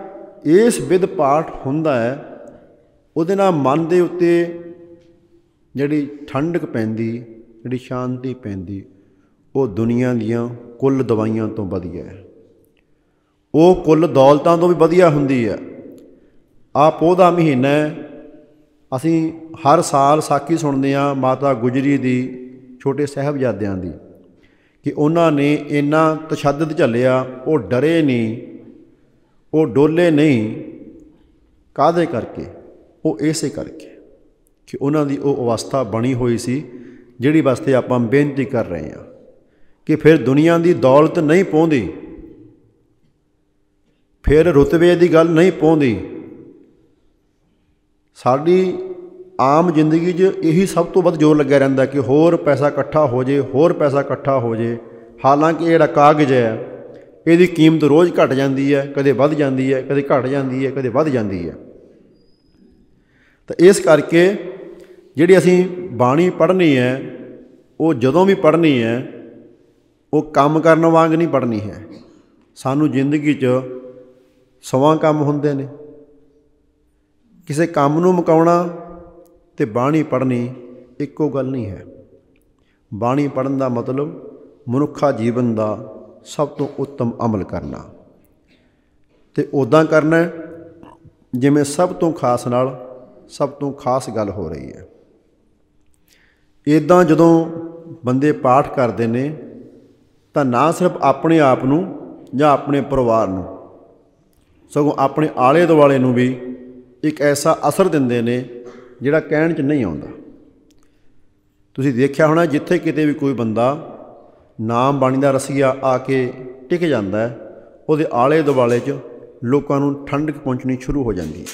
ਇਸ ਵਿਦ ਪਾਠ ਹੁੰਦਾ ਹੈ, ਉਹਦੇ ਨਾਲ ਮਨ ਦੇ ਉੱਤੇ ਜਿਹੜੀ ਠੰਡਕ ਪੈਂਦੀ, ਜਿਹੜੀ ਸ਼ਾਂਤੀ ਪੈਂਦੀ, ਉਹ ਦੁਨੀਆ ਦੀਆਂ ਕੁੱਲ ਦਵਾਈਆਂ ਤੋਂ ਵਧੀਆ ਹੈ। ਉਹ ਕੁੱਲ ਦੌਲਤਾਂ ਤੋਂ ਵੀ ਵਧੀਆ ਹੁੰਦੀ ਹੈ। ਆ ਪੋਹ ਮਹੀਨਾ ਅਸੀਂ ਹਰ ਸਾਲ ਸਾਖੀ ਸੁਣਦੇ ਆ ਮਾਤਾ ਗੁਜਰੀ ਦੀ, ਛੋਟੇ ਸਹਿਬਜ਼ਾਦਿਆਂ ਦੀ, ਕਿ ਉਹਨਾਂ ਨੇ ਇੰਨਾ ਤਸ਼ੱਦਦ ਝੱਲਿਆ, ਉਹ ਡਰੇ ਨਹੀਂ। ਉਹ ਡੋਲੇ ਨਹੀਂ ਕਾਦੇ ਕਰਕੇ? ਉਹ ਇਸੇ ਕਰਕੇ ਕਿ ਉਹਨਾਂ ਦੀ ਉਹ ਅਵਸਥਾ ਬਣੀ ਹੋਈ ਸੀ, ਜਿਹੜੀ ਵਾਸਤੇ ਆਪਾਂ ਬੇਨਤੀ ਕਰ ਰਹੇ ਹਾਂ ਕਿ ਫਿਰ ਦੁਨੀਆ ਦੀ ਦੌਲਤ ਨਹੀਂ ਪਹੁੰਦੀ ਫਿਰ ਰੁਤਬੇ ਦੀ ਗੱਲ ਨਹੀਂ ਪਹੁੰਦੀ ਸਾਡੀ ਆਮ ਜ਼ਿੰਦਗੀ 'ਚ ਇਹੀ ਸਭ ਤੋਂ ਵੱਧ ਜ਼ੋਰ ਲੱਗਿਆ ਰਹਿੰਦਾ ਕਿ ਹੋਰ ਪੈਸਾ ਇਕੱਠਾ ਹੋ ਜੇ, ਹੋਰ ਪੈਸਾ ਇਕੱਠਾ ਹੋ ਜੇ। ਹਾਲਾਂਕਿ ਜਿਹੜਾ ਕਾਗਜ਼ ਹੈ ਇਹਦੀ ਕੀਮਤ ਰੋਜ਼ ਘਟ ਜਾਂਦੀ ਹੈ, ਕਦੇ ਵੱਧ ਜਾਂਦੀ ਹੈ, ਕਦੇ ਘਟ ਜਾਂਦੀ ਹੈ, ਕਦੇ ਵੱਧ ਜਾਂਦੀ ਹੈ। ਤਾਂ ਇਸ ਕਰਕੇ ਜਿਹੜੀ ਅਸੀਂ ਬਾਣੀ ਪੜ੍ਹਨੀ ਹੈ, ਉਹ ਜਦੋਂ ਵੀ ਪੜ੍ਹਨੀ ਹੈ, ਉਹ ਕੰਮ ਕਰਨ ਵਾਂਗ ਨਹੀਂ ਪੜ੍ਹਨੀ ਹੈ। ਸਾਨੂੰ ਜ਼ਿੰਦਗੀ 'ਚ ਸਵਾ ਕੰਮ ਹੁੰਦੇ ਨੇ। ਕਿਸੇ ਕੰਮ ਨੂੰ ਮੁਕਾਉਣਾ ਤੇ ਬਾਣੀ ਪੜ੍ਹਨੀ ਇੱਕੋ ਗੱਲ ਨਹੀਂ ਹੈ। ਬਾਣੀ ਪੜ੍ਹਨ ਦਾ ਮਤਲਬ ਮਨੁੱਖਾ ਜੀਵਨ ਦਾ ਸਭ ਤੋਂ ਉੱਤਮ ਅਮਲ ਕਰਨਾ। ਤੇ ਉਦਾਂ ਕਰਨਾ ਜਿਵੇਂ ਸਭ ਤੋਂ ਖਾਸ ਨਾਲ ਸਭ ਤੋਂ ਖਾਸ ਗੱਲ ਹੋ ਰਹੀ ਹੈ। ਇਦਾਂ ਜਦੋਂ ਬੰਦੇ ਪਾਠ ਕਰਦੇ ਨੇ, ਤਾਂ ਨਾ ਸਿਰਫ ਆਪਣੇ ਆਪ ਨੂੰ ਜਾਂ ਆਪਣੇ ਪਰਿਵਾਰ ਨੂੰ, ਸਗੋਂ ਆਪਣੇ ਆਲੇ ਦੁਆਲੇ ਨੂੰ ਵੀ ਇੱਕ ਐਸਾ ਅਸਰ ਦਿੰਦੇ ਨੇ ਜਿਹੜਾ ਕਹਿਣ 'ਚ ਨਹੀਂ ਆਉਂਦਾ। ਤੁਸੀਂ ਦੇਖਿਆ ਹੋਣਾ, ਜਿੱਥੇ ਕਿਤੇ ਵੀ ਕੋਈ ਬੰਦਾ ਨਾਮ ਬਾਣੀ ਦਾ ਰਸੀਆ ਆ ਕੇ ਟਿਕ ਜਾਂਦਾ ਹੈ, ਉਹਦੇ ਆਲੇ ਦੁਆਲੇ 'ਚ ਲੋਕਾਂ ਨੂੰ ਠੰਡਕ ਪਹੁੰਚਣੀ ਸ਼ੁਰੂ ਹੋ ਜਾਂਦੀ ਹੈ।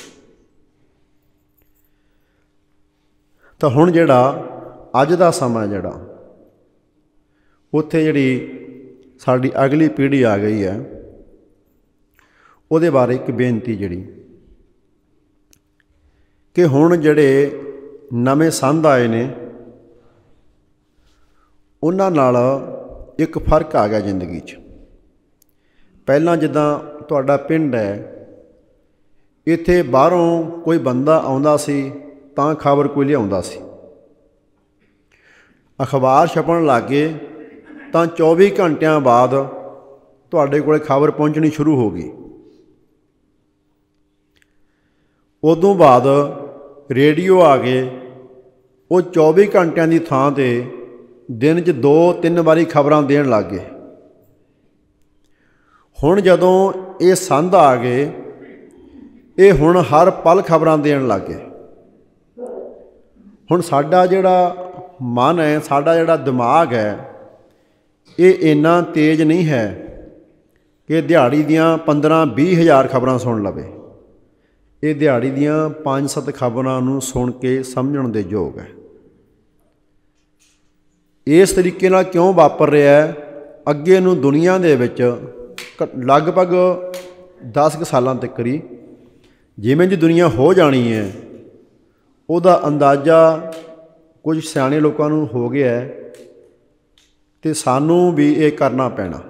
ਤਾਂ ਹੁਣ ਜਿਹੜਾ ਅੱਜ ਦਾ ਸਮਾਂ ਜਿਹੜਾ, ਉੱਥੇ ਜਿਹੜੀ ਸਾਡੀ ਅਗਲੀ ਪੀੜ੍ਹੀ ਆ ਗਈ ਹੈ, ਉਹਦੇ ਬਾਰੇ ਇੱਕ ਬੇਨਤੀ ਜਿਹੜੀ, ਕਿ ਹੁਣ ਜਿਹੜੇ ਨਵੇਂ ਸੰਧ ਆਏ ਨੇ, ਉਹਨਾਂ ਨਾਲ ਇੱਕ ਫ਼ਰਕ ਆ ਗਿਆ ਜ਼ਿੰਦਗੀ 'ਚ। ਪਹਿਲਾਂ ਜਿੱਦਾਂ ਤੁਹਾਡਾ ਪਿੰਡ ਹੈ, ਇੱਥੇ ਬਾਹਰੋਂ ਕੋਈ ਬੰਦਾ ਆਉਂਦਾ ਸੀ ਤਾਂ ਖਬਰ ਕੋਈ ਲਿਆਉਂਦਾ ਸੀ। ਅਖਬਾਰ ਛਪਣ ਲੱਗੇ ਤਾਂ 24 ਘੰਟਿਆਂ ਬਾਅਦ ਤੁਹਾਡੇ ਕੋਲੇ ਖਬਰ ਪਹੁੰਚਣੀ ਸ਼ੁਰੂ ਹੋ ਗਈ। ਉਦੋਂ ਬਾਅਦ ਰੇਡੀਓ ਆ ਗਏ, ਉਹ 24 ਘੰਟਿਆਂ ਦੀ ਥਾਂ ਤੇ ਦਿਨ 'ਚ 2-3 ਵਾਰੀ ਖਬਰਾਂ ਦੇਣ ਲੱਗ ਗਏ। ਹੁਣ ਜਦੋਂ ਇਹ ਸੰਧ ਆ ਗਏ, ਇਹ ਹੁਣ ਹਰ ਪਲ ਖਬਰਾਂ ਦੇਣ ਲੱਗ ਗਏ। ਹੁਣ ਸਾਡਾ ਜਿਹੜਾ ਮਨ ਹੈ, ਸਾਡਾ ਜਿਹੜਾ ਦਿਮਾਗ ਹੈ, ਇਹ ਇੰਨਾ ਤੇਜ਼ ਨਹੀਂ ਹੈ ਕਿ ਦਿਹਾੜੀ ਦੀਆਂ 15-20 ਹਜ਼ਾਰ ਖਬਰਾਂ ਸੁਣ ਲਵੇ। ਇਹ ਦਿਹਾੜੀ ਦੀਆਂ 5-7 ਖਬਰਾਂ ਨੂੰ ਸੁਣ ਕੇ ਸਮਝਣ ਦੇ ਯੋਗ ਹੈ। ਇਸ ਤਰੀਕੇ ਨਾਲ ਕਿਉਂ ਵਾਪਰ ਰਿਹਾ ਹੈ? ਅੱਗੇ ਨੂੰ ਦੁਨੀਆ ਦੇ ਵਿੱਚ ਲਗਭਗ 10 ਕੁ ਸਾਲਾਂ ਤੱਕ ਹੀ ਜਿਵੇਂ ਜੀ ਦੁਨੀਆ ਹੋ ਜਾਣੀ ਹੈ, ਉਹਦਾ ਅੰਦਾਜ਼ਾ ਕੁਝ ਸਿਆਣੇ ਲੋਕਾਂ ਨੂੰ ਹੋ ਗਿਆ ਹੈ ਤੇ ਸਾਨੂੰ ਵੀ ਇਹ ਕਰਨਾ ਪੈਣਾ।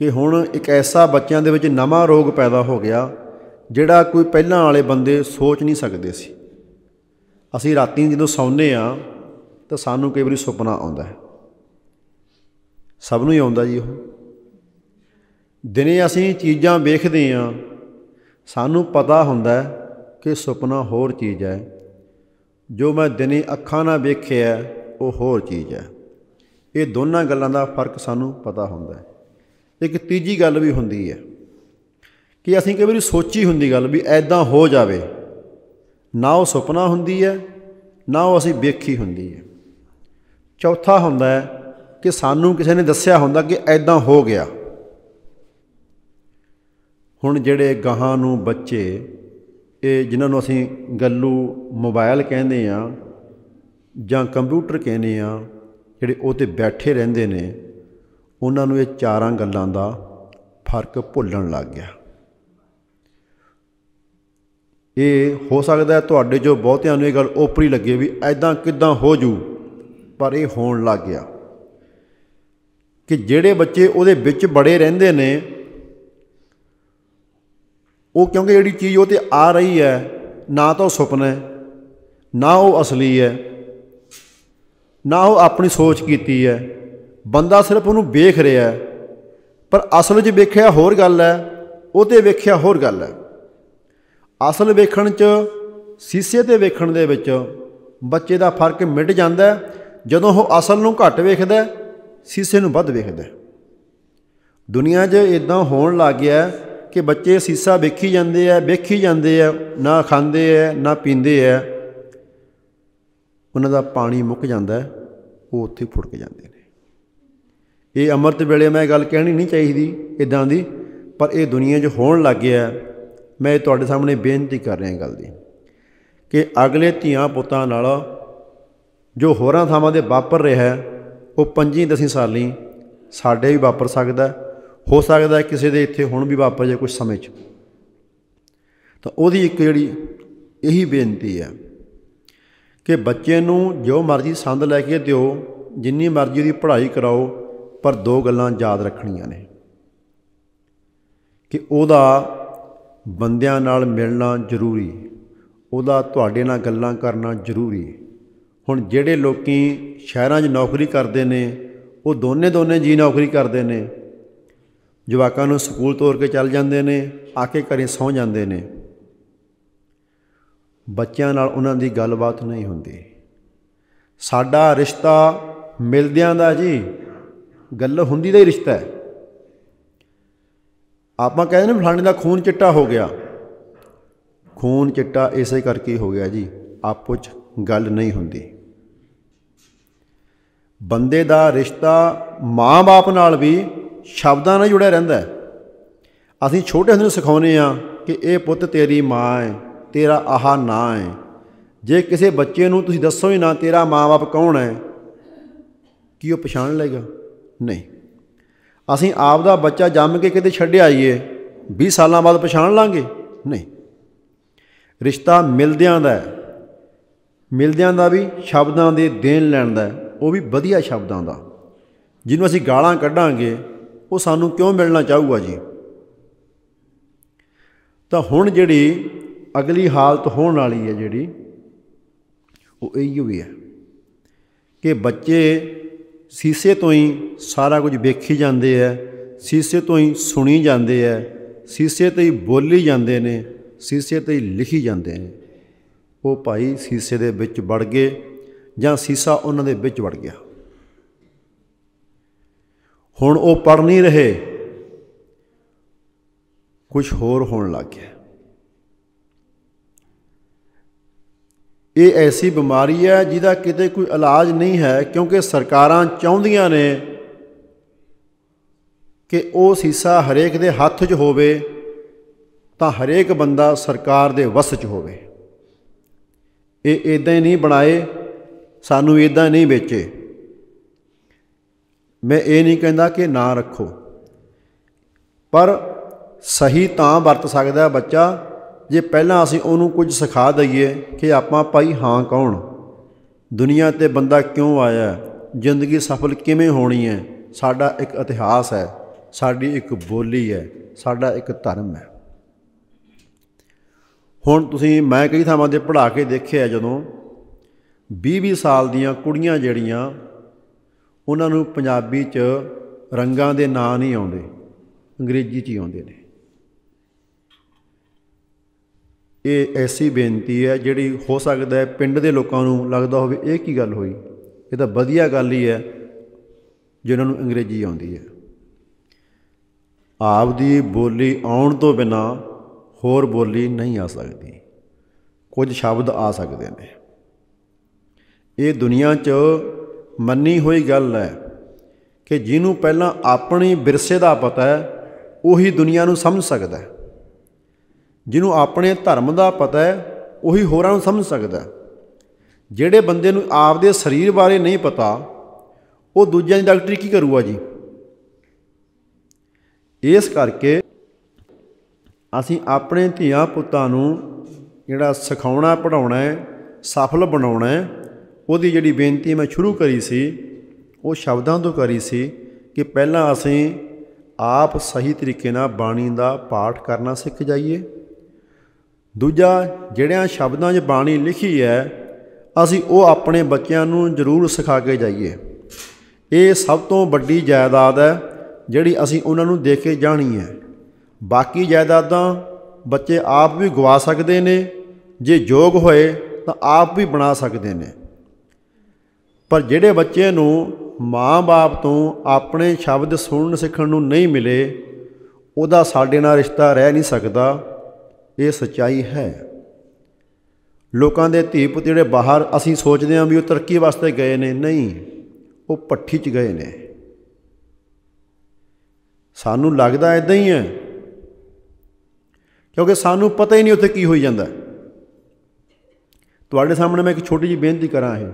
ਕਿ ਹੁਣ ਇੱਕ ਐਸਾ ਬੱਚਿਆਂ ਦੇ ਵਿੱਚ ਨਵਾਂ ਰੋਗ ਪੈਦਾ ਹੋ ਗਿਆ ਜਿਹੜਾ ਕੋਈ ਪਹਿਲਾਂ ਵਾਲੇ ਬੰਦੇ ਸੋਚ ਨਹੀਂ ਸਕਦੇ ਸੀ। ਅਸੀਂ ਰਾਤੀ ਜਦੋਂ ਸੌਂਦੇ ਆ ਤਾਂ ਸਾਨੂੰ ਕਈ ਵਾਰੀ ਸੁਪਨਾ ਆਉਂਦਾ ਹੈ। ਸਭ ਨੂੰ ਹੀ ਆਉਂਦਾ ਜੀ ਉਹ। ਦਿਨੇ ਅਸੀਂ ਚੀਜ਼ਾਂ ਵੇਖਦੇ ਆ ਸਾਨੂੰ ਪਤਾ ਹੁੰਦਾ ਕਿ ਸੁਪਨਾ ਹੋਰ ਚੀਜ਼ ਹੈ। ਜੋ ਮੈਂ ਦਿਨੇ ਅੱਖਾਂ ਨਾਲ ਵੇਖਿਆ ਉਹ ਹੋਰ ਚੀਜ਼ ਹੈ। ਇਹ ਦੋਨਾਂ ਗੱਲਾਂ ਦਾ ਫ਼ਰਕ ਸਾਨੂੰ ਪਤਾ ਹੁੰਦਾ ਹੈ। ਇੱਕ ਤੀਜੀ ਗੱਲ ਵੀ ਹੁੰਦੀ ਹੈ ਕਿ ਅਸੀਂ ਕਈ ਵਾਰੀ ਸੋਚੀ ਹੁੰਦੀ ਗੱਲ ਵੀ ਐਦਾਂ ਹੋ ਜਾਵੇ। ਨਾ ਉਹ ਸੁਪਨਾ ਹੁੰਦੀ ਹੈ, ਨਾ ਉਹ ਅਸੀਂ ਵੇਖੀ ਹੁੰਦੀ ਹੈ। ਚੌਥਾ ਹੁੰਦਾ ਹੈ ਕਿ ਸਾਨੂੰ ਕਿਸੇ ਨੇ ਦੱਸਿਆ ਹੁੰਦਾ ਕਿ ਐਦਾਂ ਹੋ ਗਿਆ। ਹੁਣ ਜਿਹੜੇ ਗਾਹਾਂ ਨੂੰ ਬੱਚੇ, ਇਹ ਜਿਨ੍ਹਾਂ ਨੂੰ ਅਸੀਂ ਗੱਲੂ ਮੋਬਾਈਲ ਕਹਿੰਦੇ ਆ ਜਾਂ ਕੰਪਿਊਟਰ ਕਹਿੰਦੇ ਆ ਜਿਹੜੇ ਉਹ ਤੇ ਬੈਠੇ ਰਹਿੰਦੇ ਨੇ, ਉਹਨਾਂ ਨੂੰ ਇਹ ਚਾਰਾਂ ਗੱਲਾਂ ਦਾ ਫ਼ਰਕ ਭੁੱਲਣ ਲੱਗ ਗਿਆ। ਇਹ ਹੋ ਸਕਦਾ ਤੁਹਾਡੇ ਜੋ ਬਹੁਤਿਆਂ ਨੂੰ ਇਹ ਗੱਲ ਓਪਰੀ ਲੱਗੇ ਵੀ ਐਦਾਂ ਕਿਦਾਂ ਹੋ ਜੂ। ਪਰ ਇਹ ਹੋਣ ਲੱਗ ਗਿਆ ਕਿ ਜਿਹੜੇ ਬੱਚੇ ਉਹਦੇ ਵਿੱਚ ਬੜੇ ਰਹਿੰਦੇ ਨੇ, ਉਹ ਕਿਉਂਕਿ ਜਿਹੜੀ ਚੀਜ਼ ਉਹ ਤੇ ਆ ਰਹੀ ਹੈ, ਨਾ ਤਾਂ ਉਹ ਸੁਪਨਾ ਹੈ, ਨਾ ਉਹ ਅਸਲੀ ਹੈ, ਨਾ ਉਹ ਆਪਣੀ ਸੋਚ ਕੀਤੀ ਹੈ। ਬੰਦਾ ਸਿਰਫ ਉਹਨੂੰ ਵੇਖ ਰਿਹਾ ਹੈ, ਪਰ ਅਸਲ 'ਚ ਵੇਖਿਆ ਹੋਰ ਗੱਲ ਹੈ, ਉਹ ਤੇ ਵੇਖਿਆ ਹੋਰ ਗੱਲ ਹੈ। ਅਸਲ ਵੇਖਣ 'ਚ, ਸੀਸੇ ਤੇ ਵੇਖਣ ਦੇ ਵਿੱਚ ਬੱਚੇ ਦਾ ਫ਼ਰਕ ਮਿਟ ਜਾਂਦਾ ਜਦੋਂ ਉਹ ਅਸਲ ਨੂੰ ਘੱਟ ਵੇਖਦਾ ਸੀਸੇ ਨੂੰ ਵੱਧ ਵੇਖਦਾ ਦੁਨੀਆ 'ਚ ਇਦਾਂ ਹੋਣ ਲੱਗ ਗਿਆ ਕਿ ਬੱਚੇ ਸੀਸਾ ਵੇਖੀ ਜਾਂਦੇ ਆ ਵੇਖੀ ਜਾਂਦੇ ਆ ਨਾ ਖਾਂਦੇ ਆ ਨਾ ਪੀਂਦੇ ਆ ਉਹਨਾਂ ਦਾ ਪਾਣੀ ਮੁੱਕ ਜਾਂਦਾ ਉਹ ਉੱਥੇ ਫੁੜਕ ਜਾਂਦੇ ਨੇ। ਇਹ ਅੰਮ੍ਰਿਤ ਵੇਲੇ ਮੈਂ ਗੱਲ ਕਹਿਣੀ ਨਹੀਂ ਚਾਹੀਦੀ ਇਦਾਂ ਦੀ, ਪਰ ਇਹ ਦੁਨੀਆ 'ਚ ਹੋਣ ਲੱਗ ਗਿਆ ਮੈਂ ਤੁਹਾਡੇ ਸਾਹਮਣੇ ਬੇਨਤੀ ਕਰ ਰਿਹਾ ਗੱਲ ਦੀ ਕਿ ਅਗਲੇ ਧੀਆਂ ਪੁੱਤਾਂ ਨਾਲ ਜੋ ਹੋਰਾਂ ਥਾਵਾਂ ਦੇ ਵਾਪਰ ਰਿਹਾ ਉਹ ਪੰਜੀ ਦਸੀਂ ਸਾਲੀ ਸਾਡੇ ਵੀ ਵਾਪਰ ਸਕਦਾ ਹੋ। ਸਕਦਾ ਕਿਸੇ ਦੇ ਇੱਥੇ ਹੁਣ ਵੀ ਵਾਪਰ ਜਾਏ ਕੁਝ ਸਮੇਂ 'ਚ। ਤਾਂ ਉਹਦੀ ਇੱਕ ਜਿਹੜੀ ਇਹੀ ਬੇਨਤੀ ਹੈ ਕਿ ਬੱਚੇ ਨੂੰ ਜੋ ਮਰਜ਼ੀ ਸੰਦ ਲੈ ਕੇ ਦਿਓ, ਜਿੰਨੀ ਮਰਜ਼ੀ ਦੀ ਪੜ੍ਹਾਈ ਕਰਾਓ, ਪਰ ਦੋ ਗੱਲਾਂ ਯਾਦ ਰੱਖਣੀਆਂ ਨੇ। ਕਿ ਉਹਦਾ ਬੰਦਿਆਂ ਨਾਲ ਮਿਲਣਾ ਜ਼ਰੂਰੀ, ਉਹਦਾ ਤੁਹਾਡੇ ਨਾਲ ਗੱਲਾਂ ਕਰਨਾ ਜ਼ਰੂਰੀ। ਹੁਣ ਜਿਹੜੇ ਲੋਕੀ ਸ਼ਹਿਰਾਂ 'ਚ ਨੌਕਰੀ ਕਰਦੇ ਨੇ, ਉਹ ਦੋਨੇ ਦੋਨੇ ਜੀ ਨੌਕਰੀ ਕਰਦੇ ਨੇ। ਜਵਾਕਾਂ ਨੂੰ ਸਕੂਲ ਤੋਰ ਕੇ ਚੱਲ ਜਾਂਦੇ ਨੇ, ਆ ਕੇ ਘਰੇ ਸੌਂ ਜਾਂਦੇ ਨੇ। ਬੱਚਿਆਂ ਨਾਲ ਉਹਨਾਂ ਦੀ ਗੱਲਬਾਤ ਨਹੀਂ ਹੁੰਦੀ। ਸਾਡਾ ਰਿਸ਼ਤਾ ਮਿਲਦਿਆਂ ਦਾ ਜੀ, ਗੱਲ ਹੁੰਦੀ ਦਾ ਹੀ ਰਿਸ਼ਤਾ ਹੈ। ਆਪਾਂ ਕਹਿੰਦੇ ਨੇ ਫਲਾਣੇ ਦਾ ਖੂਨ ਚਿੱਟਾ ਹੋ ਗਿਆ। ਖੂਨ ਚਿੱਟਾ ਇਸੇ ਕਰਕੇ ਹੋ ਗਿਆ ਜੀ, ਆਪੋ ਚ ਗੱਲ ਨਹੀਂ ਹੁੰਦੀ। ਬੰਦੇ ਦਾ ਰਿਸ਼ਤਾ ਮਾਂ-ਬਾਪ ਨਾਲ ਵੀ ਸ਼ਬਦਾਂ ਨਾਲ ਜੁੜਿਆ ਰਹਿੰਦਾ ਹੈ। ਅਸੀਂ ਛੋਟੇ ਹੁੰਦੇ ਨੂੰ ਸਿਖਾਉਨੇ ਆ ਕਿ ਇਹ ਪੁੱਤ ਤੇਰੀ ਮਾਂ ਹੈ, ਤੇਰਾ ਆਹਾ ਨਾਂ ਹੈ। ਜੇ ਕਿਸੇ ਬੱਚੇ ਨੂੰ ਤੁਸੀਂ ਦੱਸੋ ਹੀ ਨਾ ਤੇਰਾ ਮਾਂ-ਬਾਪ ਕੌਣ ਹੈ, ਕੀ ਉਹ ਪਛਾਣ ਲਏਗਾ? ਨਹੀਂ। ਅਸੀਂ ਆਪ ਦਾ ਬੱਚਾ ਜੰਮ ਕੇ ਕਿਤੇ ਛੱਡ ਆਈਏ 20 ਸਾਲਾਂ ਬਾਅਦ ਪਛਾਣ ਲਾਂਗੇ? ਨਹੀਂ। ਰਿਸ਼ਤਾ ਮਿਲਦਿਆਂ ਦਾ ਹੈ। ਮਿਲਦਿਆਂ ਦਾ ਵੀ ਸ਼ਬਦਾਂ ਦੇ ਦੇਣ ਲੈਣ ਦਾ ਉਹ ਵੀ ਵਧੀਆ ਸ਼ਬਦਾਂ ਦਾ। ਜਿਹਨੂੰ ਅਸੀਂ ਗਾਲਾਂ ਕੱਢਾਂਗੇ, ਉਹ ਸਾਨੂੰ ਕਿਉਂ ਮਿਲਣਾ ਚਾਹੂਗਾ ਜੀ? ਤਾਂ ਹੁਣ ਜਿਹੜੀ ਅਗਲੀ ਹਾਲਤ ਹੋਣ ਵਾਲੀ ਹੈ ਜਿਹੜੀ, ਉਹ ਇਹੀ ਹੋਈ ਹੈ ਕਿ ਬੱਚੇ ਸੀਸੇ ਤੋਂ ਹੀ ਸਾਰਾ ਕੁਝ ਵੇਖੀ ਜਾਂਦੇ ਐ ਸੀਸੇ ਤੋਂ ਹੀ ਸੁਣੀ ਜਾਂਦੇ ਐ ਸੀਸੇ ਤੇ ਹੀ ਬੋਲੀ ਜਾਂਦੇ ਨੇ, ਸੀਸੇ ਤੇ ਹੀ ਲਿਖੀ ਜਾਂਦੇ ਨੇ। ਉਹ ਭਾਈ ਸੀਸੇ ਦੇ ਵਿੱਚ ਵੜ ਗਏ ਜਾਂ ਸੀਸਾ ਉਹਨਾਂ ਦੇ ਵਿੱਚ ਵੜ ਗਿਆ। ਹੁਣ ਉਹ ਪੜ ਨਹੀਂ ਰਹੇ। ਕੁਝ ਹੋਰ ਹੋਣ ਲੱਗ ਗਿਆ। ਇਹ ਐਸੀ ਬਿਮਾਰੀ ਹੈ ਜਿਹਦਾ ਕਿਤੇ ਕੋਈ ਇਲਾਜ ਨਹੀਂ ਹੈ, ਕਿਉਂਕਿ ਸਰਕਾਰਾਂ ਚਾਹੁੰਦੀਆਂ ਨੇ ਕਿ ਉਹ ਸੀਸਾ ਹਰੇਕ ਦੇ ਹੱਥ 'ਚ ਹੋਵੇ, ਤਾਂ ਹਰੇਕ ਬੰਦਾ ਸਰਕਾਰ ਦੇ ਵਸ 'ਚ ਹੋਵੇ। ਇਹ ਇਦਾਂ ਹੀ ਨਹੀਂ ਬਣਾਏ। ਸਾਨੂੰ ਇਦਾਂ ਨਹੀਂ ਵੇਚੇ। ਮੈਂ ਇਹ ਨਹੀਂ ਕਹਿੰਦਾ ਕਿ ਨਾ ਰੱਖੋ। ਪਰ ਸਹੀ ਤਾਂ ਵਰਤ ਸਕਦਾ ਬੱਚਾ, ਜੇ ਪਹਿਲਾਂ ਅਸੀਂ ਉਹਨੂੰ ਕੁਝ ਸਿਖਾ ਦਈਏ ਕਿ ਆਪਾਂ ਭਾਈ ਹਾਂ ਕੌਣ? ਦੁਨੀਆ ਤੇ ਬੰਦਾ ਕਿਉਂ ਆਇਆ ਜ਼ਿੰਦਗੀ ਸਫਲ ਕਿਵੇਂ ਹੋਣੀ ਹੈ? ਸਾਡਾ ਇੱਕ ਇਤਿਹਾਸ ਹੈ, ਸਾਡੀ ਇੱਕ ਬੋਲੀ ਹੈ, ਸਾਡਾ ਇੱਕ ਧਰਮ ਹੈ। ਹੁਣ ਤੁਸੀਂ ਮੈਂ ਕਈ ਥਾਵਾਂ ਤੇ ਪੜ੍ਹਾ ਕੇ ਦੇਖਿਆ ਜਦੋਂ 20-20 ਸਾਲ ਦੀਆਂ ਕੁੜੀਆਂ ਜਿਹੜੀਆਂ, ਉਹਨਾਂ ਨੂੰ ਪੰਜਾਬੀ 'ਚ ਰੰਗਾਂ ਦੇ ਨਾਂ ਨਹੀਂ ਆਉਂਦੇ, ਅੰਗਰੇਜ਼ੀ 'ਚ ਹੀ ਆਉਂਦੇ ਨੇ। ਇਹ ਐਸੀ ਬੇਨਤੀ ਹੈ ਜਿਹੜੀ ਹੋ ਸਕਦਾ ਹੈ ਪਿੰਡ ਦੇ ਲੋਕਾਂ ਨੂੰ ਲੱਗਦਾ ਹੋਵੇ ਇਹ ਕੀ ਗੱਲ ਹੋਈ। ਇਹ ਤਾਂ ਵਧੀਆ ਗੱਲ ਹੀ ਹੈ ਜਿਨ੍ਹਾਂ ਨੂੰ ਅੰਗਰੇਜ਼ੀ ਆਉਂਦੀ ਹੈ। ਆਪ ਦੀ ਬੋਲੀ ਆਉਣ ਤੋਂ ਬਿਨਾ ਹੋਰ ਬੋਲੀ ਨਹੀਂ ਆ ਸਕਦੀ। ਕੁਝ ਸ਼ਬਦ ਆ ਸਕਦੇ ਨੇ। ਇਹ ਦੁਨੀਆ 'ਚ ਮੰਨੀ ਹੋਈ ਗੱਲ ਹੈ ਕਿ ਜਿਹਨੂੰ ਪਹਿਲਾਂ ਆਪਣੀ ਵਿਰਸੇ ਦਾ ਪਤਾ ਹੈ, ਉਹੀ ਦੁਨੀਆ ਨੂੰ ਸਮਝ ਸਕਦਾ ਹੈ। ਜਿਹਨੂੰ ਆਪਣੇ ਧਰਮ ਦਾ ਪਤਾ ਹੈ, ਉਹੀ ਹੋਰਾਂ ਨੂੰ ਸਮਝ ਸਕਦਾ ਹੈ। ਜਿਹੜੇ ਬੰਦੇ ਨੂੰ ਆਪਦੇ ਸਰੀਰ ਬਾਰੇ ਨਹੀਂ ਪਤਾ, ਉਹ ਦੂਜਿਆਂ ਦੀ ਡਾਕਟਰੀ ਕੀ ਕਰੂਗਾ ਜੀ? ਇਸ ਕਰਕੇ ਅਸੀਂ ਆਪਣੇ ਧੀਆਂ ਪੁੱਤਾਂ ਨੂੰ ਜਿਹੜਾ ਸਿਖਾਉਣਾ ਪੜਾਉਣਾ ਹੈ, ਸਫਲ ਬਣਾਉਣਾ ਹੈ ਉਹਦੀ ਜਿਹੜੀ ਬੇਨਤੀ ਮੈਂ ਸ਼ੁਰੂ ਕਰੀ ਸੀ, ਉਹ ਸ਼ਬਦਾਂ ਤੋਂ ਕਰੀ ਸੀ ਕਿ ਪਹਿਲਾਂ ਅਸੀਂ ਆਪ ਸਹੀ ਤਰੀਕੇ ਨਾਲ ਬਾਣੀ ਦਾ ਪਾਠ ਕਰਨਾ ਸਿੱਖ ਜਾਈਏ। ਦੂਜਾ, ਜਿਹੜਿਆਂ ਸ਼ਬਦਾਂ 'ਚ ਬਾਣੀ ਲਿਖੀ ਹੈ, ਅਸੀਂ ਉਹ ਆਪਣੇ ਬੱਚਿਆਂ ਨੂੰ ਜ਼ਰੂਰ ਸਿਖਾ ਕੇ ਜਾਈਏ। ਇਹ ਸਭ ਤੋਂ ਵੱਡੀ ਜਾਇਦਾਦ ਹੈ, ਜਿਹੜੀ ਅਸੀਂ ਉਹਨਾਂ ਨੂੰ ਦੇ ਕੇ ਜਾਣੀ ਹੈ। ਬਾਕੀ ਜਾਇਦਾਦਾਂ ਬੱਚੇ ਆਪ ਵੀ ਗਵਾ ਸਕਦੇ ਨੇ, ਜੇ ਯੋਗ ਹੋਏ ਤਾਂ ਆਪ ਵੀ ਬਣਾ ਸਕਦੇ ਨੇ। ਪਰ ਜਿਹੜੇ ਬੱਚੇ ਨੂੰ ਮਾਂ-ਬਾਪ ਤੋਂ ਆਪਣੇ ਸ਼ਬਦ ਸੁਣਨ ਸਿੱਖਣ ਨੂੰ ਨਹੀਂ ਮਿਲੇ, ਉਹਦਾ ਸਾਡੇ ਨਾਲ ਰਿਸ਼ਤਾ ਰਹਿ ਨਹੀਂ ਸਕਦਾ, ਇਹ ਸੱਚਾਈ ਹੈ। ਲੋਕਾਂ ਦੇ ਧੀ ਪੁੱਤ ਜਿਹੜੇ ਬਾਹਰ ਅਸੀਂ ਸੋਚਦੇ ਹਾਂ ਵੀ ਉਹ ਤਰੱਕੀ ਵਾਸਤੇ ਗਏ ਨੇ। ਨਹੀਂ, ਉਹ ਪੱਠੀ 'ਚ ਗਏ ਨੇ। ਸਾਨੂੰ ਲੱਗਦਾ ਇਦਾਂ ਹੀ ਹੈ, ਕਿਉਂਕਿ ਸਾਨੂੰ ਪਤਾ ਹੀ ਨਹੀਂ ਉੱਥੇ ਕੀ ਹੋਈ ਜਾਂਦਾ। ਤੁਹਾਡੇ ਸਾਹਮਣੇ ਮੈਂ ਇੱਕ ਛੋਟੀ ਜਿਹੀ ਬੇਨਤੀ ਕਰਾਂ ਇਹ।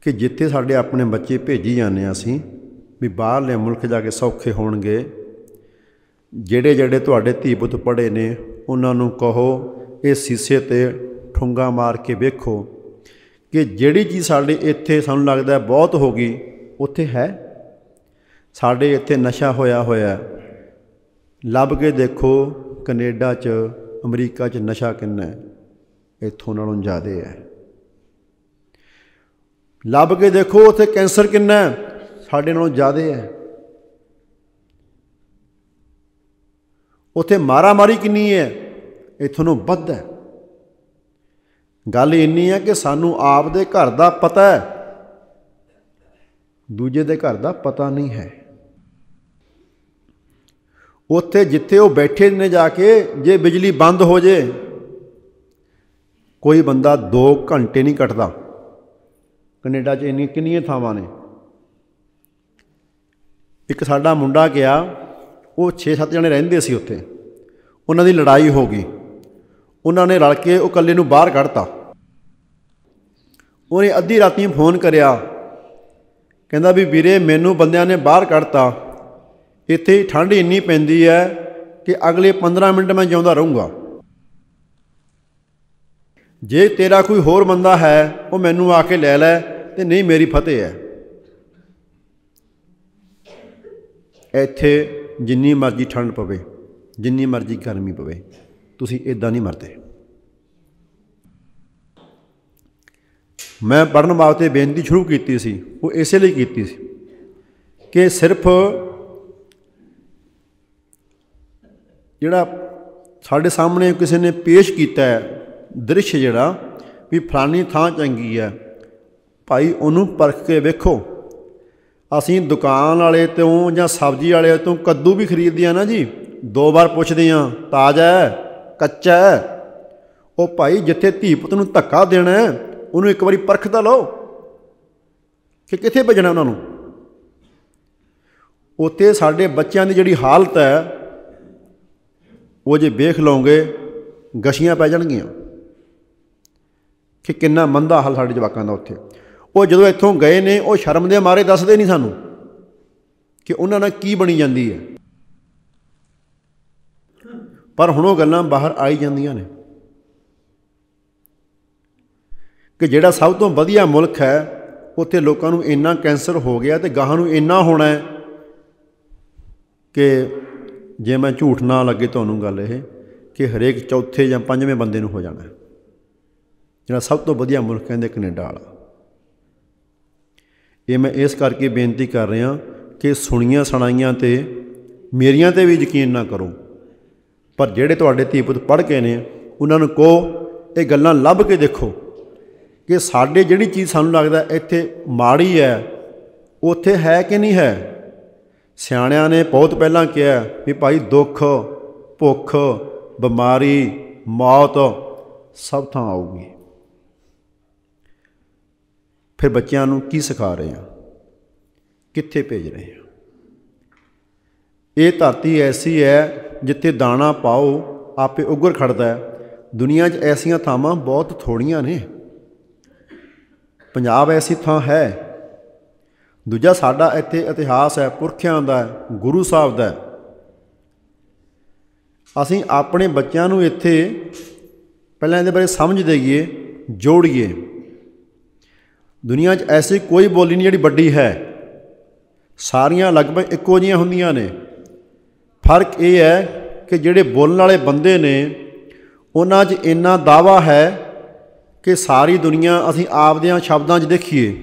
ਕਿ ਜਿੱਥੇ ਸਾਡੇ ਆਪਣੇ ਬੱਚੇ ਭੇਜੀ ਜਾਂਦੇ ਆ ਅਸੀਂ, ਵੀ ਬਾਹਰਲੇ ਮੁਲਕ ਜਾ ਕੇ ਸੌਖੇ ਹੋਣਗੇ। ਜਿਹੜੇ ਜਿਹੜੇ ਤੁਹਾਡੇ ਧੀ ਪੁੱਤ ਪੜੇ ਨੇ, ਉਹਨਾਂ ਨੂੰ ਕਹੋ, ਇਹ ਸੀਸੇ ਤੇ ਠੁੰਗਾ ਮਾਰ ਕੇ ਵੇਖੋ ਕਿ ਜਿਹੜੀ ਚੀਜ਼ ਸਾਡੇ ਇੱਥੇ ਸਾਨੂੰ ਲੱਗਦਾ ਬਹੁਤ ਹੋ ਗਈ, ਉੱਥੇ ਹੈ। ਸਾਡੇ ਇੱਥੇ ਨਸ਼ਾ ਹੋਇਆ ਹੋਇਆ ਲੱਭ ਕੇ ਦੇਖੋ, ਕੈਨੇਡਾ 'ਚ, ਅਮਰੀਕਾ 'ਚ ਨਸ਼ਾ ਕਿੰਨਾ ਹੈ। ਇੱਥੋਂ ਨਾਲੋਂ ਜ਼ਿਆਦਾ ਹੈ। ਲੱਭ ਕੇ ਦੇਖੋ ਉੱਥੇ ਕੈਂਸਰ ਕਿੰਨਾ ਹੈ। ਸਾਡੇ ਨਾਲੋਂ ਜ਼ਿਆਦਾ ਹੈ। ਉੱਥੇ ਮਾਰਾਮਾਰੀ ਕਿੰਨੀ ਹੈ। ਇੱਥੋਂ ਨੂੰ ਵੱਧ ਹੈ। ਗੱਲ ਇੰਨੀ ਹੈ ਕਿ ਸਾਨੂੰ ਆਪ ਦੇ ਘਰ ਦਾ ਪਤਾ ਹੈ। ਦੂਜੇ ਦੇ ਘਰ ਦਾ ਪਤਾ ਨਹੀਂ ਹੈ। ਉੱਥੇ ਜਿੱਥੇ ਉਹ ਬੈਠੇ ਨੇ ਜਾ ਕੇ, ਜੇ ਬਿਜਲੀ ਬੰਦ ਹੋ ਜੇ, ਕੋਈ ਬੰਦਾ 2 ਘੰਟੇ ਨਹੀਂ ਕੱਟਦਾ। ਕੈਨੇਡਾ 'ਚ ਇੰਨੀਆਂ ਕਿੰਨੀਆਂ ਥਾਵਾਂ ਨੇ। ਇੱਕ ਸਾਡਾ ਮੁੰਡਾ ਗਿਆ, ਉਹ 6-7 ਜਣੇ ਰਹਿੰਦੇ ਸੀ ਉੱਥੇ। ਉਹਨਾਂ ਦੀ ਲੜਾਈ ਹੋ ਗਈ। ਉਹਨਾਂ ਨੇ ਰਲ ਕੇ ਉਹ ਇਕੱਲੇ ਨੂੰ ਬਾਹਰ ਕੱਢਤਾ। ਉਹਨੇ ਅੱਧੀ ਰਾਤੀ ਫੋਨ ਕਰਿਆ। ਕਹਿੰਦਾ ਵੀ ਵੀਰੇ, ਮੈਨੂੰ ਬੰਦਿਆਂ ਨੇ ਬਾਹਰ ਕੱਢਤਾ। ਇੱਥੇ ਠੰਡ ਇੰਨੀ ਪੈਂਦੀ ਹੈ ਕਿ ਅਗਲੇ 15 ਮਿੰਟ ਮੈਂ ਜਿਉਂਦਾ ਰਹੂੰਗਾ। ਜੇ ਤੇਰਾ ਕੋਈ ਹੋਰ ਬੰਦਾ ਹੈ, ਉਹ ਮੈਨੂੰ ਆ ਕੇ ਲੈ ਲੈ ਤੇ ਨਹੀਂ ਮੇਰੀ ਫਤਿਹ ਹੈ। ਇੱਥੇ ਜਿੰਨੀ ਮਰਜ਼ੀ ਠੰਡ ਪਵੇ, ਜਿੰਨੀ ਮਰਜ਼ੀ ਗਰਮੀ ਪਵੇ, ਤੁਸੀਂ ਇਦਾਂ ਨਹੀਂ ਮਰਦੇ। ਮੈਂ ਪੜਨ ਵਾਸਤੇ ਬੇਨਤੀ ਸ਼ੁਰੂ ਕੀਤੀ ਸੀ, ਉਹ ਇਸੇ ਲਈ ਕੀਤੀ ਸੀ ਕਿ ਸਿਰਫ ਜਿਹੜਾ ਸਾਡੇ ਸਾਹਮਣੇ ਕਿਸੇ ਨੇ ਪੇਸ਼ ਕੀਤਾ ਹੈ ਦ੍ਰਿਸ਼ ਜਿਹੜਾ ਵੀ ਫਲਾਨੀ ਥਾਂ ਚੰਗੀ ਹੈ, ਭਾਈ ਉਹਨੂੰ ਪਰਖ ਕੇ ਵੇਖੋ। ਅਸੀਂ ਦੁਕਾਨ ਵਾਲੇ ਤੋਂ ਜਾਂ ਸਬਜ਼ੀ ਵਾਲੇ ਤੋਂ ਕੱਦੂ ਵੀ ਖਰੀਦਦੇ ਆ ਨਾ ਜੀ। ਦੋ ਵਾਰ ਪੁੱਛਦੇ ਆ ਤਾਜ਼ਾ ਹੈ, ਕੱਚਾ ਹੈ। ਉਹ ਭਾਈ ਜਿੱਥੇ ਧੀ ਪੁੱਤ ਨੂੰ ਧੱਕਾ ਦੇਣਾ ਉਹਨੂੰ ਇੱਕ ਵਾਰੀ ਪਰਖ ਤਾਂ ਲਓ। ਕਿ ਕਿੱਥੇ ਭੇਜਣਾ ਉਹਨਾਂ ਨੂੰ? ਉੱਥੇ ਸਾਡੇ ਬੱਚਿਆਂ ਦੀ ਜਿਹੜੀ ਹਾਲਤ ਹੈ, ਉਹ ਜੇ ਵੇਖ ਲਓਗੇ, ਗਸ਼ੀਆਂ ਪੈ ਜਾਣਗੀਆਂ। ਕਿ ਕਿੰਨਾ ਮੰਦਾ ਹਾਲ ਸਾਡੇ ਜਵਾਕਾਂ ਦਾ ਉੱਥੇ। ਉਹ ਜਦੋਂ ਇੱਥੋਂ ਗਏ ਨੇ, ਉਹ ਸ਼ਰਮ ਦੇ ਮਾਰੇ ਦੱਸਦੇ ਨਹੀਂ ਸਾਨੂੰ ਕਿ ਉਹਨਾਂ ਨਾਲ ਕੀ ਬਣੀ ਜਾਂਦੀ ਹੈ। ਪਰ ਹੁਣ ਉਹ ਗੱਲਾਂ ਬਾਹਰ ਆਈ ਜਾਂਦੀਆਂ ਨੇ ਕਿ ਜਿਹੜਾ ਸਭ ਤੋਂ ਵਧੀਆ ਮੁਲਕ ਹੈ, ਉੱਥੇ ਲੋਕਾਂ ਨੂੰ ਇੰਨਾ ਕੈਂਸਰ ਹੋ ਗਿਆ ਤੇ ਗਾਹਾਂ ਨੂੰ ਇੰਨਾ ਹੋਣਾ ਹੈ ਕਿ ਜੇ ਮੈਂ ਝੂਠ ਨਾ ਲੱਗੇ ਤੁਹਾਨੂੰ ਗੱਲ ਇਹ ਕਿ ਹਰੇਕ ਚੌਥੇ ਜਾਂ ਪੰਜਵੇਂ ਬੰਦੇ ਨੂੰ ਹੋ ਜਾਣਾ ਜਿਹੜਾ ਸਭ ਤੋਂ ਵਧੀਆ ਮੁਲਕ ਕਹਿੰਦੇ ਕੈਨੇਡਾ ਵਾਲਾ। ਇਹ ਮੈਂ ਇਸ ਕਰਕੇ ਬੇਨਤੀ ਕਰ ਰਿਹਾ ਕਿ ਸੁਣੀਆਂ ਸੁਣਾਈਆਂ ਤੇ ਮੇਰੀਆਂ ਤੇ ਵੀ ਯਕੀਨ ਨਾ ਕਰੋ। ਪਰ ਜਿਹੜੇ ਤੁਹਾਡੇ ਧੀ ਪੁੱਤ ਪੜ੍ਹ ਕੇ ਨੇ, ਉਹਨਾਂ ਨੂੰ ਕਹੋ, ਇਹ ਗੱਲਾਂ ਲੱਭ ਕੇ ਦੇਖੋ ਕਿ ਸਾਡੇ ਜਿਹੜੀ ਚੀਜ਼ ਸਾਨੂੰ ਲੱਗਦਾ ਇੱਥੇ ਮਾੜੀ ਹੈ, ਉੱਥੇ ਹੈ ਕਿ ਨਹੀਂ ਹੈ। ਸਿਆਣਿਆਂ ਨੇ ਬਹੁਤ ਪਹਿਲਾਂ ਕਿਹਾ ਵੀ ਭਾਈ ਦੁੱਖ, ਭੁੱਖ, ਬਿਮਾਰੀ, ਮੌਤ ਸਭ ਥਾਂ ਆਊਗੀ। ਫਿਰ ਬੱਚਿਆਂ ਨੂੰ ਕੀ ਸਿਖਾ ਰਹੇ ਹਾਂ? ਕਿੱਥੇ ਭੇਜ ਰਹੇ ਹਾਂ? ਇਹ ਧਰਤੀ ਐਸੀ ਹੈ ਜਿੱਥੇ ਦਾਣਾ ਪਾਓ, ਆਪੇ ਉੱਗਰ ਖੜਦਾ ਹੈ। ਦੁਨੀਆ 'ਚ ਐਸੀਆਂ ਥਾਵਾਂ ਬਹੁਤ ਥੋੜੀਆਂ ਨੇ। ਪੰਜਾਬ ਐਸੀ ਥਾਂ ਹੈ। ਦੂਜਾ ਸਾਡਾ ਇੱਥੇ ਇਤਿਹਾਸ ਹੈ, ਪੁਰਖਿਆਂ ਦਾ ਗੁਰੂ ਸਾਹਿਬ ਦਾ ਅਸੀਂ ਆਪਣੇ ਬੱਚਿਆਂ ਨੂੰ ਇੱਥੇ ਪਹਿਲਾਂ ਇਹਦੇ ਬਾਰੇ ਸਮਝ ਦੇਈਏ, ਜੋੜੀਏ। ਦੁਨੀਆ 'ਚ ਐਸੀ ਕੋਈ ਬੋਲੀ ਨਹੀਂ ਜਿਹੜੀ ਵੱਡੀ ਹੈ। ਸਾਰੀਆਂ ਲਗਭਗ ਇੱਕੋ ਜੀਆਂ ਹੁੰਦੀਆਂ ਨੇ। ਫ਼ਰਕ ਇਹ ਹੈ ਕਿ ਜਿਹੜੇ ਬੋਲਣ ਵਾਲੇ ਬੰਦੇ ਨੇ, ਉਹਨਾਂ 'ਚ ਇੰਨਾ ਦਾਵਾ ਹੈ ਕਿ ਸਾਰੀ ਦੁਨੀਆ ਅਸੀਂ ਆਪਦਿਆਂ ਸ਼ਬਦਾਂ 'ਚ ਦੇਖੀਏ,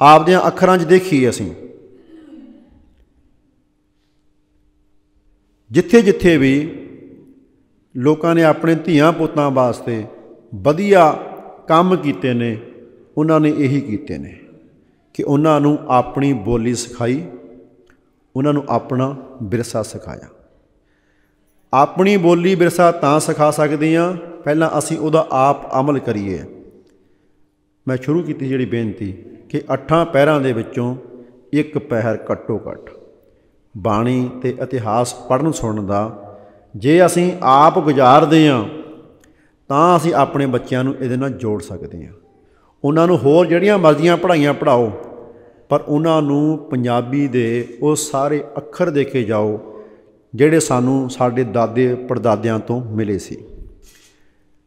ਆਪਦਿਆਂ ਅੱਖਰਾਂ 'ਚ ਦੇਖੀਏ ਅਸੀਂ। ਜਿੱਥੇ ਜਿੱਥੇ ਵੀ ਲੋਕਾਂ ਨੇ ਆਪਣੇ ਧੀਆਂ ਪੁੱਤਾਂ ਵਾਸਤੇ ਵਧੀਆ ਕੰਮ ਕੀਤੇ ਨੇ ਉਹਨਾਂ ਨੇ ਇਹੀ ਕੀਤੇ ਨੇ ਕਿ ਉਹਨਾਂ ਨੂੰ ਆਪਣੀ ਬੋਲੀ ਸਿਖਾਈ, ਉਹਨਾਂ ਨੂੰ ਆਪਣਾ ਵਿਰਸਾ ਸਿਖਾਇਆ। ਆਪਣੀ ਬੋਲੀ ਵਿਰਸਾ ਤਾਂ ਸਿਖਾ ਸਕਦੇ ਆ ਪਹਿਲਾਂ ਅਸੀਂ ਉਹਦਾ ਆਪ ਅਮਲ ਕਰੀਏ। ਮੈਂ ਸ਼ੁਰੂ ਕੀਤੀ ਜਿਹੜੀ ਬੇਨਤੀ ਕਿ ਅੱਠਾਂ ਪਹਿਰਾਂ ਦੇ ਵਿੱਚੋਂ ਇੱਕ ਪਹਿਰ ਘੱਟੋ ਘੱਟ ਬਾਣੀ ਤੇ ਇਤਿਹਾਸ ਪੜਨ ਸੁਣਨ ਦਾ। ਜੇ ਅਸੀਂ ਆਪ ਗੁਜ਼ਾਰਦੇ ਆ ਤਾਂ ਅਸੀਂ ਆਪਣੇ ਬੱਚਿਆਂ ਨੂੰ ਇਹਦੇ ਨਾਲ ਜੋੜ ਸਕਦੇ ਹਾਂ। ਉਹਨਾਂ ਨੂੰ ਹੋਰ ਜਿਹੜੀਆਂ ਮਰਜ਼ੀਆਂ ਪੜ੍ਹਾਈਆਂ ਪੜਾਓ ਪਰ ਉਹਨਾਂ ਨੂੰ ਪੰਜਾਬੀ ਦੇ ਉਹ ਸਾਰੇ ਅੱਖਰ ਦੇ ਕੇ ਜਾਓ, ਜਿਹੜੇ ਸਾਨੂੰ ਸਾਡੇ ਦਾਦੇ ਪੜਦਾਦਿਆਂ ਤੋਂ ਮਿਲੇ ਸੀ।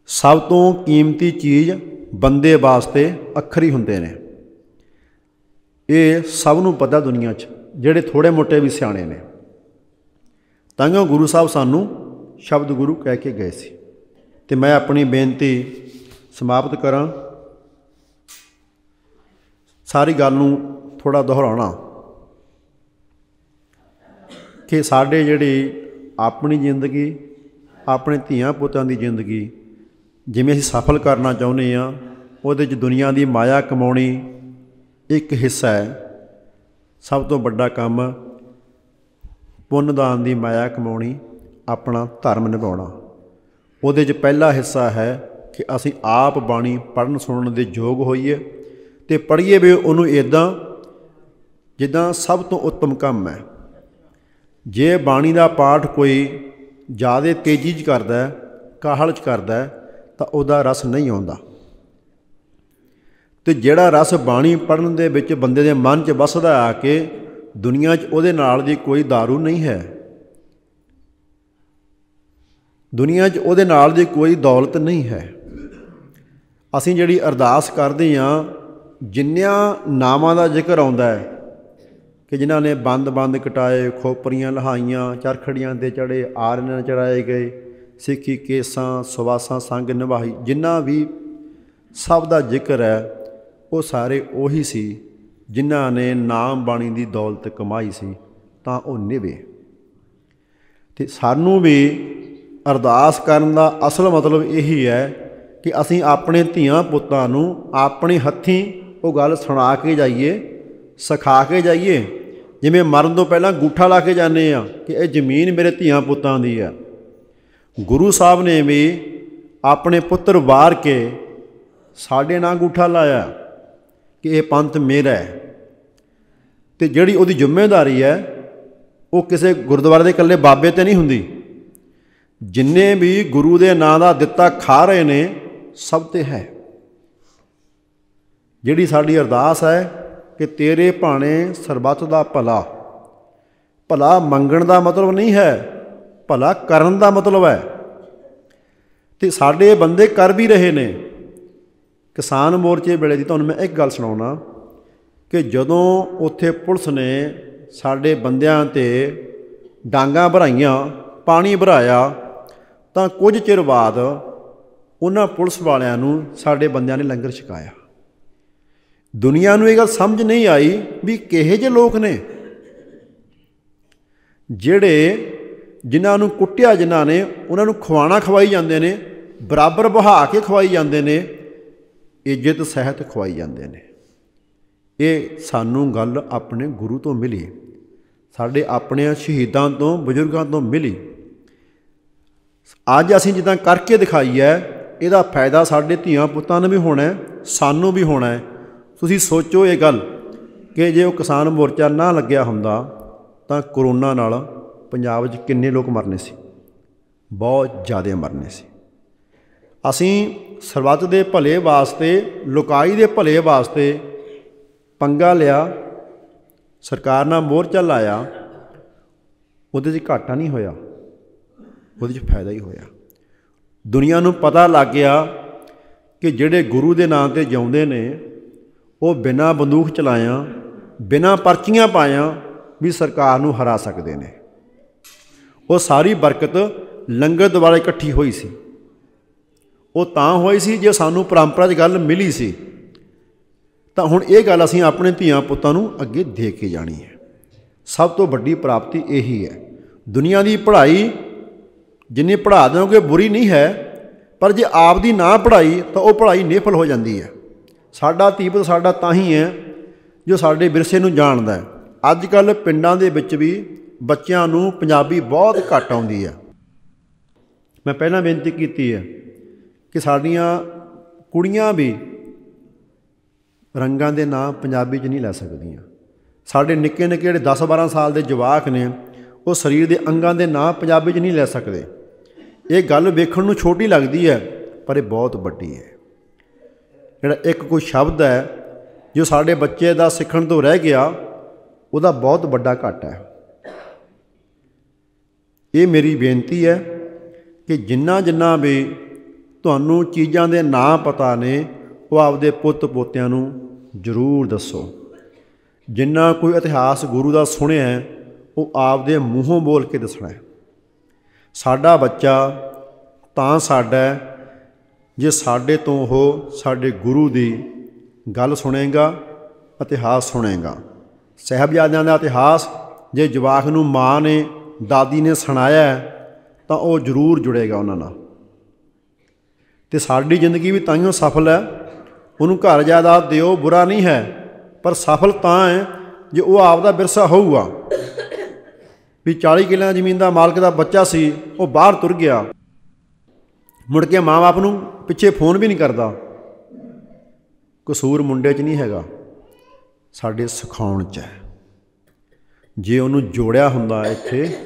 ਸਭ ਤੋਂ ਕੀਮਤੀ ਚੀਜ਼ ਬੰਦੇ ਵਾਸਤੇ ਅੱਖਰ ਹੀ ਹੁੰਦੇ ਨੇ। ਇਹ ਸਭ ਨੂੰ ਪਤਾ ਦੁਨੀਆ 'ਚ, ਜਿਹੜੇ ਥੋੜੇ ਮੋਟੇ ਵੀ ਸਿਆਣੇ ਨੇ। ਤਾਂ ਕਿ ਗੁਰੂ ਸਾਹਿਬ ਸਾਨੂੰ ਸ਼ਬਦ ਗੁਰੂ ਕਹਿ ਕੇ ਗਏ ਸੀ। ਤੇ ਮੈਂ ਆਪਣੀ ਬੇਨਤੀ ਸਮਾਪਤ ਕਰਾਂ। ਸਾਰੀ ਗੱਲ ਨੂੰ ਥੋੜਾ ਦੁਹਰਾਉਣਾ। ਕਿ ਸਾਡੇ ਜਿਹੜੀ ਆਪਣੀ ਜ਼ਿੰਦਗੀ, ਆਪਣੇ ਧੀਆਂ ਪੁੱਤਾਂ ਦੀ ਜ਼ਿੰਦਗੀ, ਜਿਵੇਂ ਅਸੀਂ ਸਫਲ ਕਰਨਾ ਚਾਹੁੰਦੇ ਆ ਉਹਦੇ 'ਚ ਦੁਨੀਆ ਦੀ ਮਾਇਆ ਕਮਾਉਣੀ ਇੱਕ ਹਿੱਸਾ ਹੈ। ਸਭ ਤੋਂ ਵੱਡਾ ਕੰਮ ਪੁੰਨਦਾਨ ਦੀ ਮਾਇਆ ਕਮਾਉਣੀ, ਆਪਣਾ ਧਰਮ ਨਿਭਾਉਣਾ। ਉਹਦੇ 'ਚ ਪਹਿਲਾ ਹਿੱਸਾ ਹੈ ਕਿ ਅਸੀਂ ਆਪ ਬਾਣੀ ਪੜਨ ਸੁਣਨ ਦੇ ਯੋਗ ਹੋਈਏ। ਤੇ ਪੜ੍ਹੀਏ ਵੀ ਉਹਨੂੰ ਇਦਾਂ ਜਿੱਦਾਂ ਸਭ ਤੋਂ ਉੱਤਮ ਕੰਮ ਹੈ। ਜੇ ਬਾਣੀ ਦਾ ਪਾਠ ਕੋਈ ਜ਼ਿਆਦਾ ਤੇਜ਼ੀ 'ਚ ਕਰਦਾ ਹੈ, ਕਾਹਲ 'ਚ ਕਰਦਾ ਹੈ, ਤਾਂ ਉਹਦਾ ਰਸ ਨਹੀਂ ਆਉਂਦਾ। ਤੇ ਜਿਹੜਾ ਰਸ ਬਾਣੀ ਪੜਨ ਦੇ ਵਿੱਚ ਬੰਦੇ ਦੇ ਮਨ 'ਚ ਵਸਦਾ ਆ ਕੇ ਦੁਨੀਆ 'ਚ ਉਹਦੇ ਨਾਲ ਦੀ ਕੋਈ दारू ਨਹੀਂ ਹੈ। ਦੁਨੀਆ 'ਚ ਉਹਦੇ ਨਾਲ ਦੀ ਕੋਈ ਦੌਲਤ ਨਹੀਂ ਹੈ। ਅਸੀਂ ਜਿਹੜੀ ਅਰਦਾਸ ਕਰਦੇ ਆ ਜਿੰਨਿਆਂ ਨਾਵਾਂ ਦਾ ਜ਼ਿਕਰ ਆਉਂਦਾ ਹੈ ਕਿ ਜਿਨ੍ਹਾਂ ਨੇ ਬੰਦ-ਬੰਦ ਕਟਾਏ, ਖੋਪਰੀਆਂ ਲਹਾਈਆਂ, ਚਰਖੜੀਆਂ ਤੇ ਚੜੇ ਆਰਨ ਚੜਾਏ ਗਏ, ਸਿੱਖੀ ਕੇਸਾਂ, ਸਵਾਸਾਂ ਸੰਗ ਨਿਭਾਈ, ਜਿੰਨਾ ਵੀ ਸਭ ਦਾ ਜ਼ਿਕਰ ਹੈ, ਉਹ ਸਾਰੇ ਉਹੀ ਸੀ ਜਿਨ੍ਹਾਂ ਨੇ ਨਾਮ ਬਾਣੀ ਦੀ ਦੌਲਤ ਕਮਾਈ ਸੀ, ਤਾਂ ਉਹ ਨਿਵੇ ਤੇ ਸਾਨੂੰ ਵੀ ਅਰਦਾਸ ਕਰਨ ਦਾ ਅਸਲ ਮਤਲਬ ਇਹੀ ਹੈ ਕਿ ਅਸੀਂ ਆਪਣੇ ਧੀਆਂ ਪੁੱਤਾਂ ਨੂੰ ਆਪਣੇ ਹੱਥੀਂ ਉਹ ਗੱਲ ਸੁਣਾ ਕੇ ਜਾਈਏ, ਸਿਖਾ ਕੇ ਜਾਈਏ। ਜਿਵੇਂ ਮਰਨ ਤੋਂ ਪਹਿਲਾਂ ਗੂਠਾ ਲਾ ਕੇ ਜਾਂਦੇ ਆ ਕਿ ਇਹ ਜ਼ਮੀਨ ਮੇਰੇ ਧੀਆਂ ਪੁੱਤਾਂ ਦੀ ਆ। ਗੁਰੂ ਸਾਹਿਬ ਨੇ ਵੀ ਆਪਣੇ ਪੁੱਤਰ ਵਾਰ ਕੇ ਸਾਡੇ ਨਾਂ ਗੂਠਾ ਲਾਇਆ ਕਿ ਇਹ ਪੰਥ ਮੇਰਾ ਹੈ। ਤੇ ਜਿਹੜੀ ਉਹਦੀ ਜ਼ਿੰਮੇਵਾਰੀ ਹੈ, ਉਹ ਕਿਸੇ ਗੁਰਦੁਆਰੇ ਦੇ ਇਕੱਲੇ ਬਾਬੇ ਤੇ ਨਹੀਂ ਹੁੰਦੀ। ਜਿੰਨੇ ਵੀ ਗੁਰੂ ਦੇ ਨਾਂ ਦਾ ਦਿੱਤਾ ਖਾ ਰਹੇ ਨੇ, ਸਭ ਤੇ ਹੈ। ਜਿਹੜੀ ਸਾਡੀ ਅਰਦਾਸ ਹੈ ਕਿ ਤੇਰੇ ਭਾਣੇ ਸਰਬੱਤ ਦਾ ਭਲਾ ਭਲਾ ਮੰਗਣ ਦਾ ਮਤਲਬ ਨਹੀਂ ਹੈ, ਭਲਾ ਕਰਨ ਦਾ ਮਤਲਬ ਹੈ। ਤੇ ਸਾਡੇ ਬੰਦੇ ਕਰ ਵੀ ਰਹੇ ਨੇ। ਕਿਸਾਨ ਮੋਰਚੇ ਵੇਲੇ ਦੀ ਤੁਹਾਨੂੰ ਮੈਂ ਇੱਕ ਗੱਲ ਸੁਣਾਉਣਾ ਕਿ ਜਦੋਂ ਉੱਥੇ ਪੁਲਿਸ ਨੇ ਸਾਡੇ ਬੰਦਿਆਂ ਤੇ ਡਾਂਗਾਂ ਭਰਾਈਆਂ, ਪਾਣੀ ਭਰਾਇਆ, ਤਾਂ ਕੁਝ ਚਿਰ ਬਾਅਦ ਉਹਨਾਂ ਪੁਲਿਸ ਵਾਲਿਆਂ ਨੂੰ ਸਾਡੇ ਬੰਦਿਆਂ ਨੇ ਲੰਗਰ ਛਕਾਇਆ। ਦੁਨੀਆ ਨੂੰ ਇਹ ਗੱਲ ਸਮਝ ਨਹੀਂ ਆਈ ਵੀ ਕਿਹੇ ਜਿਹੇ ਲੋਕ ਨੇ। ਜਿਹੜੇ ਜਿਨ੍ਹਾਂ ਨੂੰ ਕੁੱਟਿਆ ਜਿਨ੍ਹਾਂ ਨੇ, ਉਹਨਾਂ ਨੂੰ ਖਵਾਣਾ ਖਵਾਈ ਜਾਂਦੇ ਨੇ, ਬਰਾਬਰ ਬਹਾ ਕੇ ਖਵਾਈ ਜਾਂਦੇ ਨੇ, ਇੱਜ਼ਤ ਸਹਿਤ ਖਵਾਈ ਜਾਂਦੇ ਨੇ। ਇਹ ਸਾਨੂੰ ਗੱਲ ਆਪਣੇ ਗੁਰੂ ਤੋਂ ਮਿਲੀ, ਸਾਡੇ ਆਪਣੇ ਸ਼ਹੀਦਾਂ ਤੋਂ, ਬਜ਼ੁਰਗਾਂ ਤੋਂ ਮਿਲੀ। ਅੱਜ ਅਸੀਂ ਜਿੱਦਾਂ ਕਰਕੇ ਦਿਖਾਈ ਹੈ, ਇਹਦਾ ਫਾਇਦਾ ਸਾਡੇ ਧੀਆਂ ਪੁੱਤਾਂ ਨੂੰ ਵੀ ਹੋਣਾ ਹੈ, ਸਾਨੂੰ ਵੀ ਹੋਣਾ ਹੈ। ਤੁਸੀਂ ਸੋਚੋ ਇਹ ਗੱਲ ਕਿ ਜੇ ਉਹ ਕਿਸਾਨ ਮੋਰਚਾ ਨਾ ਲੱਗਿਆ ਹੁੰਦਾ ਤਾਂ ਕਰੋਨਾ ਨਾਲ ਪੰਜਾਬ 'ਚ ਕਿੰਨੇ ਲੋਕ ਮਰਨੇ ਸੀ? ਬਹੁਤ ਜ਼ਿਆਦਾ ਮਰਨੇ ਸੀ। ਅਸੀਂ ਸਰਬੱਤ ਦੇ ਭਲੇ ਵਾਸਤੇ, ਲੋਕਾਈ ਦੇ ਭਲੇ ਵਾਸਤੇ ਪੰਗਾ ਲਿਆ, ਸਰਕਾਰ ਨਾਲ ਮੋਰਚਾ ਲਾਇਆ, ਉਹਦੇ 'ਚ ਘਾਟਾ ਨਹੀਂ ਹੋਇਆ, ਉਹਦੇ 'ਚ ਫਾਇਦਾ ਹੀ ਹੋਇਆ। ਦੁਨੀਆ ਨੂੰ ਪਤਾ ਲੱਗ ਗਿਆ ਕਿ ਜਿਹੜੇ ਗੁਰੂ ਦੇ ਨਾਂ ਤੇ ਜਿਉਂਦੇ ਨੇ ਉਹ ਬਿਨਾਂ ਬੰਦੂਕ ਚਲਾਇਆ, ਬਿਨਾਂ ਪਰਚੀਆਂ ਪਾਇਆ ਵੀ ਸਰਕਾਰ ਨੂੰ ਹਰਾ ਸਕਦੇ ਨੇ। ਉਹ ਸਾਰੀ ਬਰਕਤ ਲੰਗਰ ਦੁਆਰਾ ਇਕੱਠੀ ਹੋਈ ਸੀ। ਉਹ ਤਾਂ ਹੋਈ ਸੀ ਜੇ ਸਾਨੂੰ ਪਰੰਪਰਾ 'ਚ ਗੱਲ ਮਿਲੀ ਸੀ। ਤਾਂ ਹੁਣ ਇਹ ਗੱਲ ਅਸੀਂ ਆਪਣੇ ਧੀਆਂ ਪੁੱਤਾਂ ਨੂੰ ਅੱਗੇ ਦੇ ਕੇ ਜਾਣੀ ਹੈ। ਸਭ ਤੋਂ ਵੱਡੀ ਪ੍ਰਾਪਤੀ ਇਹੀ ਹੈ। ਦੁਨੀਆ ਦੀ ਪੜ੍ਹਾਈ ਜਿੰਨੀ ਪੜ੍ਹਾ ਦਿਓਗੇ ਬੁਰੀ ਨਹੀਂ ਹੈ, ਪਰ ਜੇ ਆਪ ਦੀ ਨਾ ਪੜ੍ਹਾਈ ਤਾਂ ਉਹ ਪੜ੍ਹਾਈ ਨਿਫਲ ਹੋ ਜਾਂਦੀ ਹੈ। ਸਾਡਾ ਤੀਬਤ ਸਾਡਾ ਤਾਂ ਹੀ ਹੈ, ਜੋ ਸਾਡੇ ਵਿਰਸੇ ਨੂੰ ਜਾਣਦਾ ਹੈ। ਅੱਜ ਕੱਲ ਪਿੰਡਾਂ ਦੇ ਵਿੱਚ ਵੀ ਬੱਚਿਆਂ ਨੂੰ ਪੰਜਾਬੀ ਬਹੁਤ ਘੱਟ ਆਉਂਦੀ ਹੈ। ਮੈਂ ਪਹਿਲਾਂ ਬੇਨਤੀ ਕੀਤੀ ਹੈ ਕਿ ਸਾਡੀਆਂ ਕੁੜੀਆਂ ਵੀ ਰੰਗਾਂ ਦੇ ਨਾਂ ਪੰਜਾਬੀ 'ਚ ਨਹੀਂ ਲੈ ਸਕਦੀਆਂ। ਸਾਡੇ ਨਿੱਕੇ ਨਿੱਕੇ ਜਿਹੜੇ 10 12 ਸਾਲ ਦੇ ਜਵਾਕ ਨੇ, ਉਹ ਸਰੀਰ ਦੇ ਅੰਗਾਂ ਦੇ ਨਾਂ ਪੰਜਾਬੀ 'ਚ ਨਹੀਂ ਲੈ ਸਕਦੇ। ਇਹ ਗੱਲ ਵੇਖਣ ਨੂੰ ਛੋਟੀ ਲੱਗਦੀ ਹੈ, ਪਰ ਇਹ ਬਹੁਤ ਵੱਡੀ ਹੈ। ਜਿਹੜਾ ਇੱਕ ਕੋਈ ਸ਼ਬਦ ਹੈ, ਜੋ ਸਾਡੇ ਬੱਚੇ ਦਾ ਸਿੱਖਣ ਤੋਂ ਰਹਿ ਗਿਆ, ਉਹਦਾ ਬਹੁਤ ਵੱਡਾ ਘਾਟਾ ਹੈ। ਇਹ ਮੇਰੀ ਬੇਨਤੀ ਹੈ ਕਿ ਜਿੰਨਾ ਜਿੰਨਾ ਵੀ ਤੁਹਾਨੂੰ ਚੀਜ਼ਾਂ ਦੇ ਨਾਂ ਪਤਾ ਨੇ, ਉਹ ਆਪਦੇ ਪੁੱਤ ਪੋਤਿਆਂ ਨੂੰ ਜ਼ਰੂਰ ਦੱਸੋ। ਜਿੰਨਾ ਕੋਈ ਇਤਿਹਾਸ ਗੁਰੂ ਦਾ ਸੁਣਿਆ ਹੈ, ਉਹ ਆਪਦੇ ਮੂੰਹੋਂ ਬੋਲ ਕੇ ਦੱਸਣਾ ਹੈ। ਸਾਡਾ ਬੱਚਾ ਤਾਂ ਸਾਡਾ ਜੇ ਸਾਡੇ ਤੋਂ ਉਹ ਸਾਡੇ ਗੁਰੂ ਦੀ ਗੱਲ ਸੁਣੇਗਾ, ਇਤਿਹਾਸ ਸੁਣੇਗਾ। ਸਹਿਬਜ਼ਾਦਿਆਂ ਦਾ ਇਤਿਹਾਸ, ਜੇ ਜਵਾਖ ਨੂੰ ਮਾਂ ਨੇ, ਦਾਦੀ ਨੇ ਸੁਣਾਇਆ ਤਾਂ ਉਹ ਜ਼ਰੂਰ ਜੁੜੇਗਾ ਉਹਨਾਂ ਨਾਲ। ਤੇ ਸਾਡੀ ਜ਼ਿੰਦਗੀ ਵੀ ਤਾਈਓ ਸਫਲ ਹੈ। ਉਹਨੂੰ ਘਰ ਜਾਇਦਾਦ ਦਿਓ, ਬੁਰਾ ਨਹੀਂ ਹੈ, ਪਰ ਸਫਲ ਤਾਂ ਹੈ, ਜੇ ਉਹ ਆਪ ਦਾ ਵਿਰਸਾ ਹੋਊਗਾ। ਵੀ 40 ਕਿੱਲਿਆਂ ਜ਼ਮੀਨ ਦਾ ਮਾਲਕ ਦਾ ਬੱਚਾ ਸੀ, ਉਹ ਬਾਹਰ ਤੁਰ ਗਿਆ। ਮੁੜ ਕੇ ਮਾਂ-ਬਾਪ ਨੂੰ ਪਿੱਛੇ ਫੋਨ ਵੀ ਨਹੀਂ ਕਰਦਾ। ਕਸੂਰ ਮੁੰਡੇ 'ਚ ਨਹੀਂ ਹੈਗਾ। ਸਾਡੇ ਸਿਖਾਉਣ 'ਚ ਹੈ। ਜੇ ਉਹਨੂੰ ਜੋੜਿਆ ਹੁੰਦਾ ਇੱਥੇ,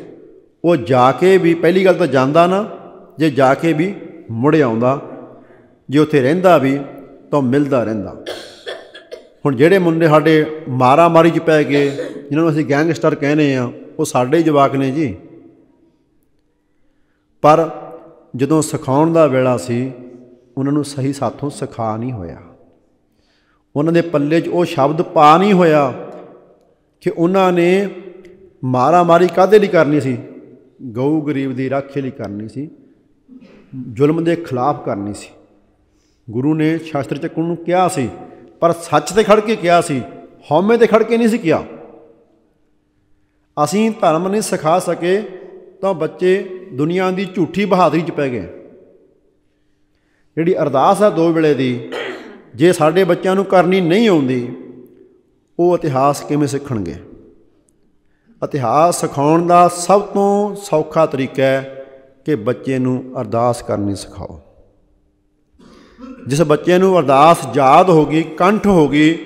ਉਹ ਜਾ ਕੇ ਵੀ ਪਹਿਲੀ ਗੱਲ ਤਾਂ ਜਾਂਦਾ ਨਾ, ਜੇ ਜਾ ਕੇ ਵੀ ਮੁੜ ਆਉਂਦਾ, ਜੇ ਉੱਥੇ ਰਹਿੰਦਾ ਵੀ ਤਾਂ ਮਿਲਦਾ ਰਹਿੰਦਾ। ਹੁਣ ਜਿਹੜੇ ਮੁੰਡੇ ਸਾਡੇ ਮਾਰਾ ਮਾਰੀ 'ਚ ਪੈ ਗਏ, ਜਿਨ੍ਹਾਂ ਨੂੰ ਅਸੀਂ ਗੈਂਗਸਟਰ ਕਹਿੰਦੇ ਆ ਉਹ ਸਾਡੇ ਹੀ ਜਵਾਕ ਨੇ ਜੀ। ਪਰ ਜਦੋਂ ਸਿਖਾਉਣ ਦਾ ਵੇਲਾ ਸੀ, ਉਹਨਾਂ ਨੂੰ ਸਹੀ ਸਾਥੋਂ ਸਿਖਾ ਨਹੀਂ ਹੋਇਆ। ਉਹਨਾਂ ਦੇ ਪੱਲੇ 'ਚ ਉਹ ਸ਼ਬਦ ਪਾ ਨਹੀਂ ਹੋਇਆ ਕਿ ਉਹਨਾਂ ਨੇ ਮਾਰਾ ਮਾਰੀ ਕਾਦੇ ਲਈ ਕਰਨੀ ਸੀ? ਗਊ ਗਰੀਬ ਦੀ ਰਾਖੀ ਲਈ ਕਰਨੀ ਸੀ, ਜ਼ੁਲਮ ਦੇ ਖਿਲਾਫ ਕਰਨੀ ਸੀ। ਗੁਰੂ ਨੇ ਸ਼ਾਸਤਰ ਚੱਕਣ ਨੂੰ ਕਿਹਾ ਸੀ, ਪਰ ਸੱਚ ਤੇ ਖੜ ਕੇ ਕਿਹਾ ਸੀ, ਹਉਮੈ ਤੇ ਖੜ ਕੇ ਨਹੀਂ ਸੀ ਕਿਹਾ। ਅਸੀਂ ਧਰਮ ਨਹੀਂ ਸਿਖਾ ਸਕੇ ਤਾਂ ਬੱਚੇ ਦੁਨੀਆ ਦੀ ਝੂਠੀ ਬਹਾਦਰੀ 'ਚ ਪੈ ਗਏ। ਜਿਹੜੀ ਅਰਦਾਸ ਹੈ ਦੋ ਵੇਲੇ ਦੀ, ਜੇ ਸਾਡੇ ਬੱਚਿਆਂ ਨੂੰ ਕਰਨੀ ਨਹੀਂ ਆਉਂਦੀ, ਉਹ ਇਤਿਹਾਸ ਕਿਵੇਂ ਸਿੱਖਣਗੇ? ਇਤਿਹਾਸ ਸਿਖਾਉਣ ਦਾ ਸਭ ਤੋਂ ਸੌਖਾ ਤਰੀਕਾ ਹੈ ਕਿ ਬੱਚੇ ਨੂੰ ਅਰਦਾਸ ਕਰਨੀ ਸਿਖਾਓ। ਜਿਸ ਬੱਚੇ ਨੂੰ ਅਰਦਾਸ ਯਾਦ ਹੋ ਗਈ, ਕੰਠ ਹੋ ਗਈ,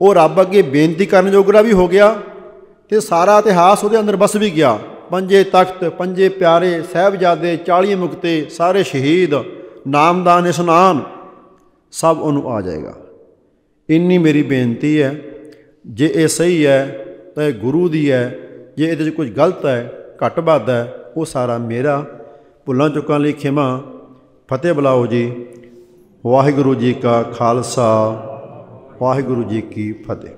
ਉਹ ਰੱਬ ਅੱਗੇ ਬੇਨਤੀ ਕਰਨ ਜੋਗਰਾ ਵੀ ਹੋ ਗਿਆ ਤੇ ਸਾਰਾ ਇਤਿਹਾਸ ਉਹਦੇ ਅੰਦਰ ਬਸ ਵੀ ਗਿਆ। ਪੰਜੇ ਤਖਤ, ਪੰਜੇ ਪਿਆਰੇ ਸਹਿਬਜ਼ਾਦੇ 40 ਮੁਕਤੇ ਸਾਰੇ ਸ਼ਹੀਦ। ਨਾਮਦਾਨ ਇਸ਼ਨਾਨ ਸਭ ਉਹਨੂੰ ਆ ਜਾਏਗਾ। ਇੰਨੀ ਮੇਰੀ ਬੇਨਤੀ ਹੈ, ਜੇ ਇਹ ਸਹੀ ਹੈ, ਤਾਂ ਇਹ ਗੁਰੂ ਦੀ ਹੈ, ਜੇ ਇਹਦੇ 'ਚ ਕੁਝ ਗਲਤ ਹੈ, ਘੱਟ ਵੱਧ ਹੈ, ਉਹ ਸਾਰਾ ਮੇਰਾ। ਭੁੱਲਾਂ ਚੁੱਕਾਂ ਲਈ ਖਿਮਾ। ਫਤਿਹ ਬੁਲਾਓ ਜੀ। ਵਾਹਿਗੁਰੂ ਜੀ ਕਾ ਖਾਲਸਾ। ਵਾਹਿਗੁਰੂ ਜੀ ਕੀ ਫਤਿਹ।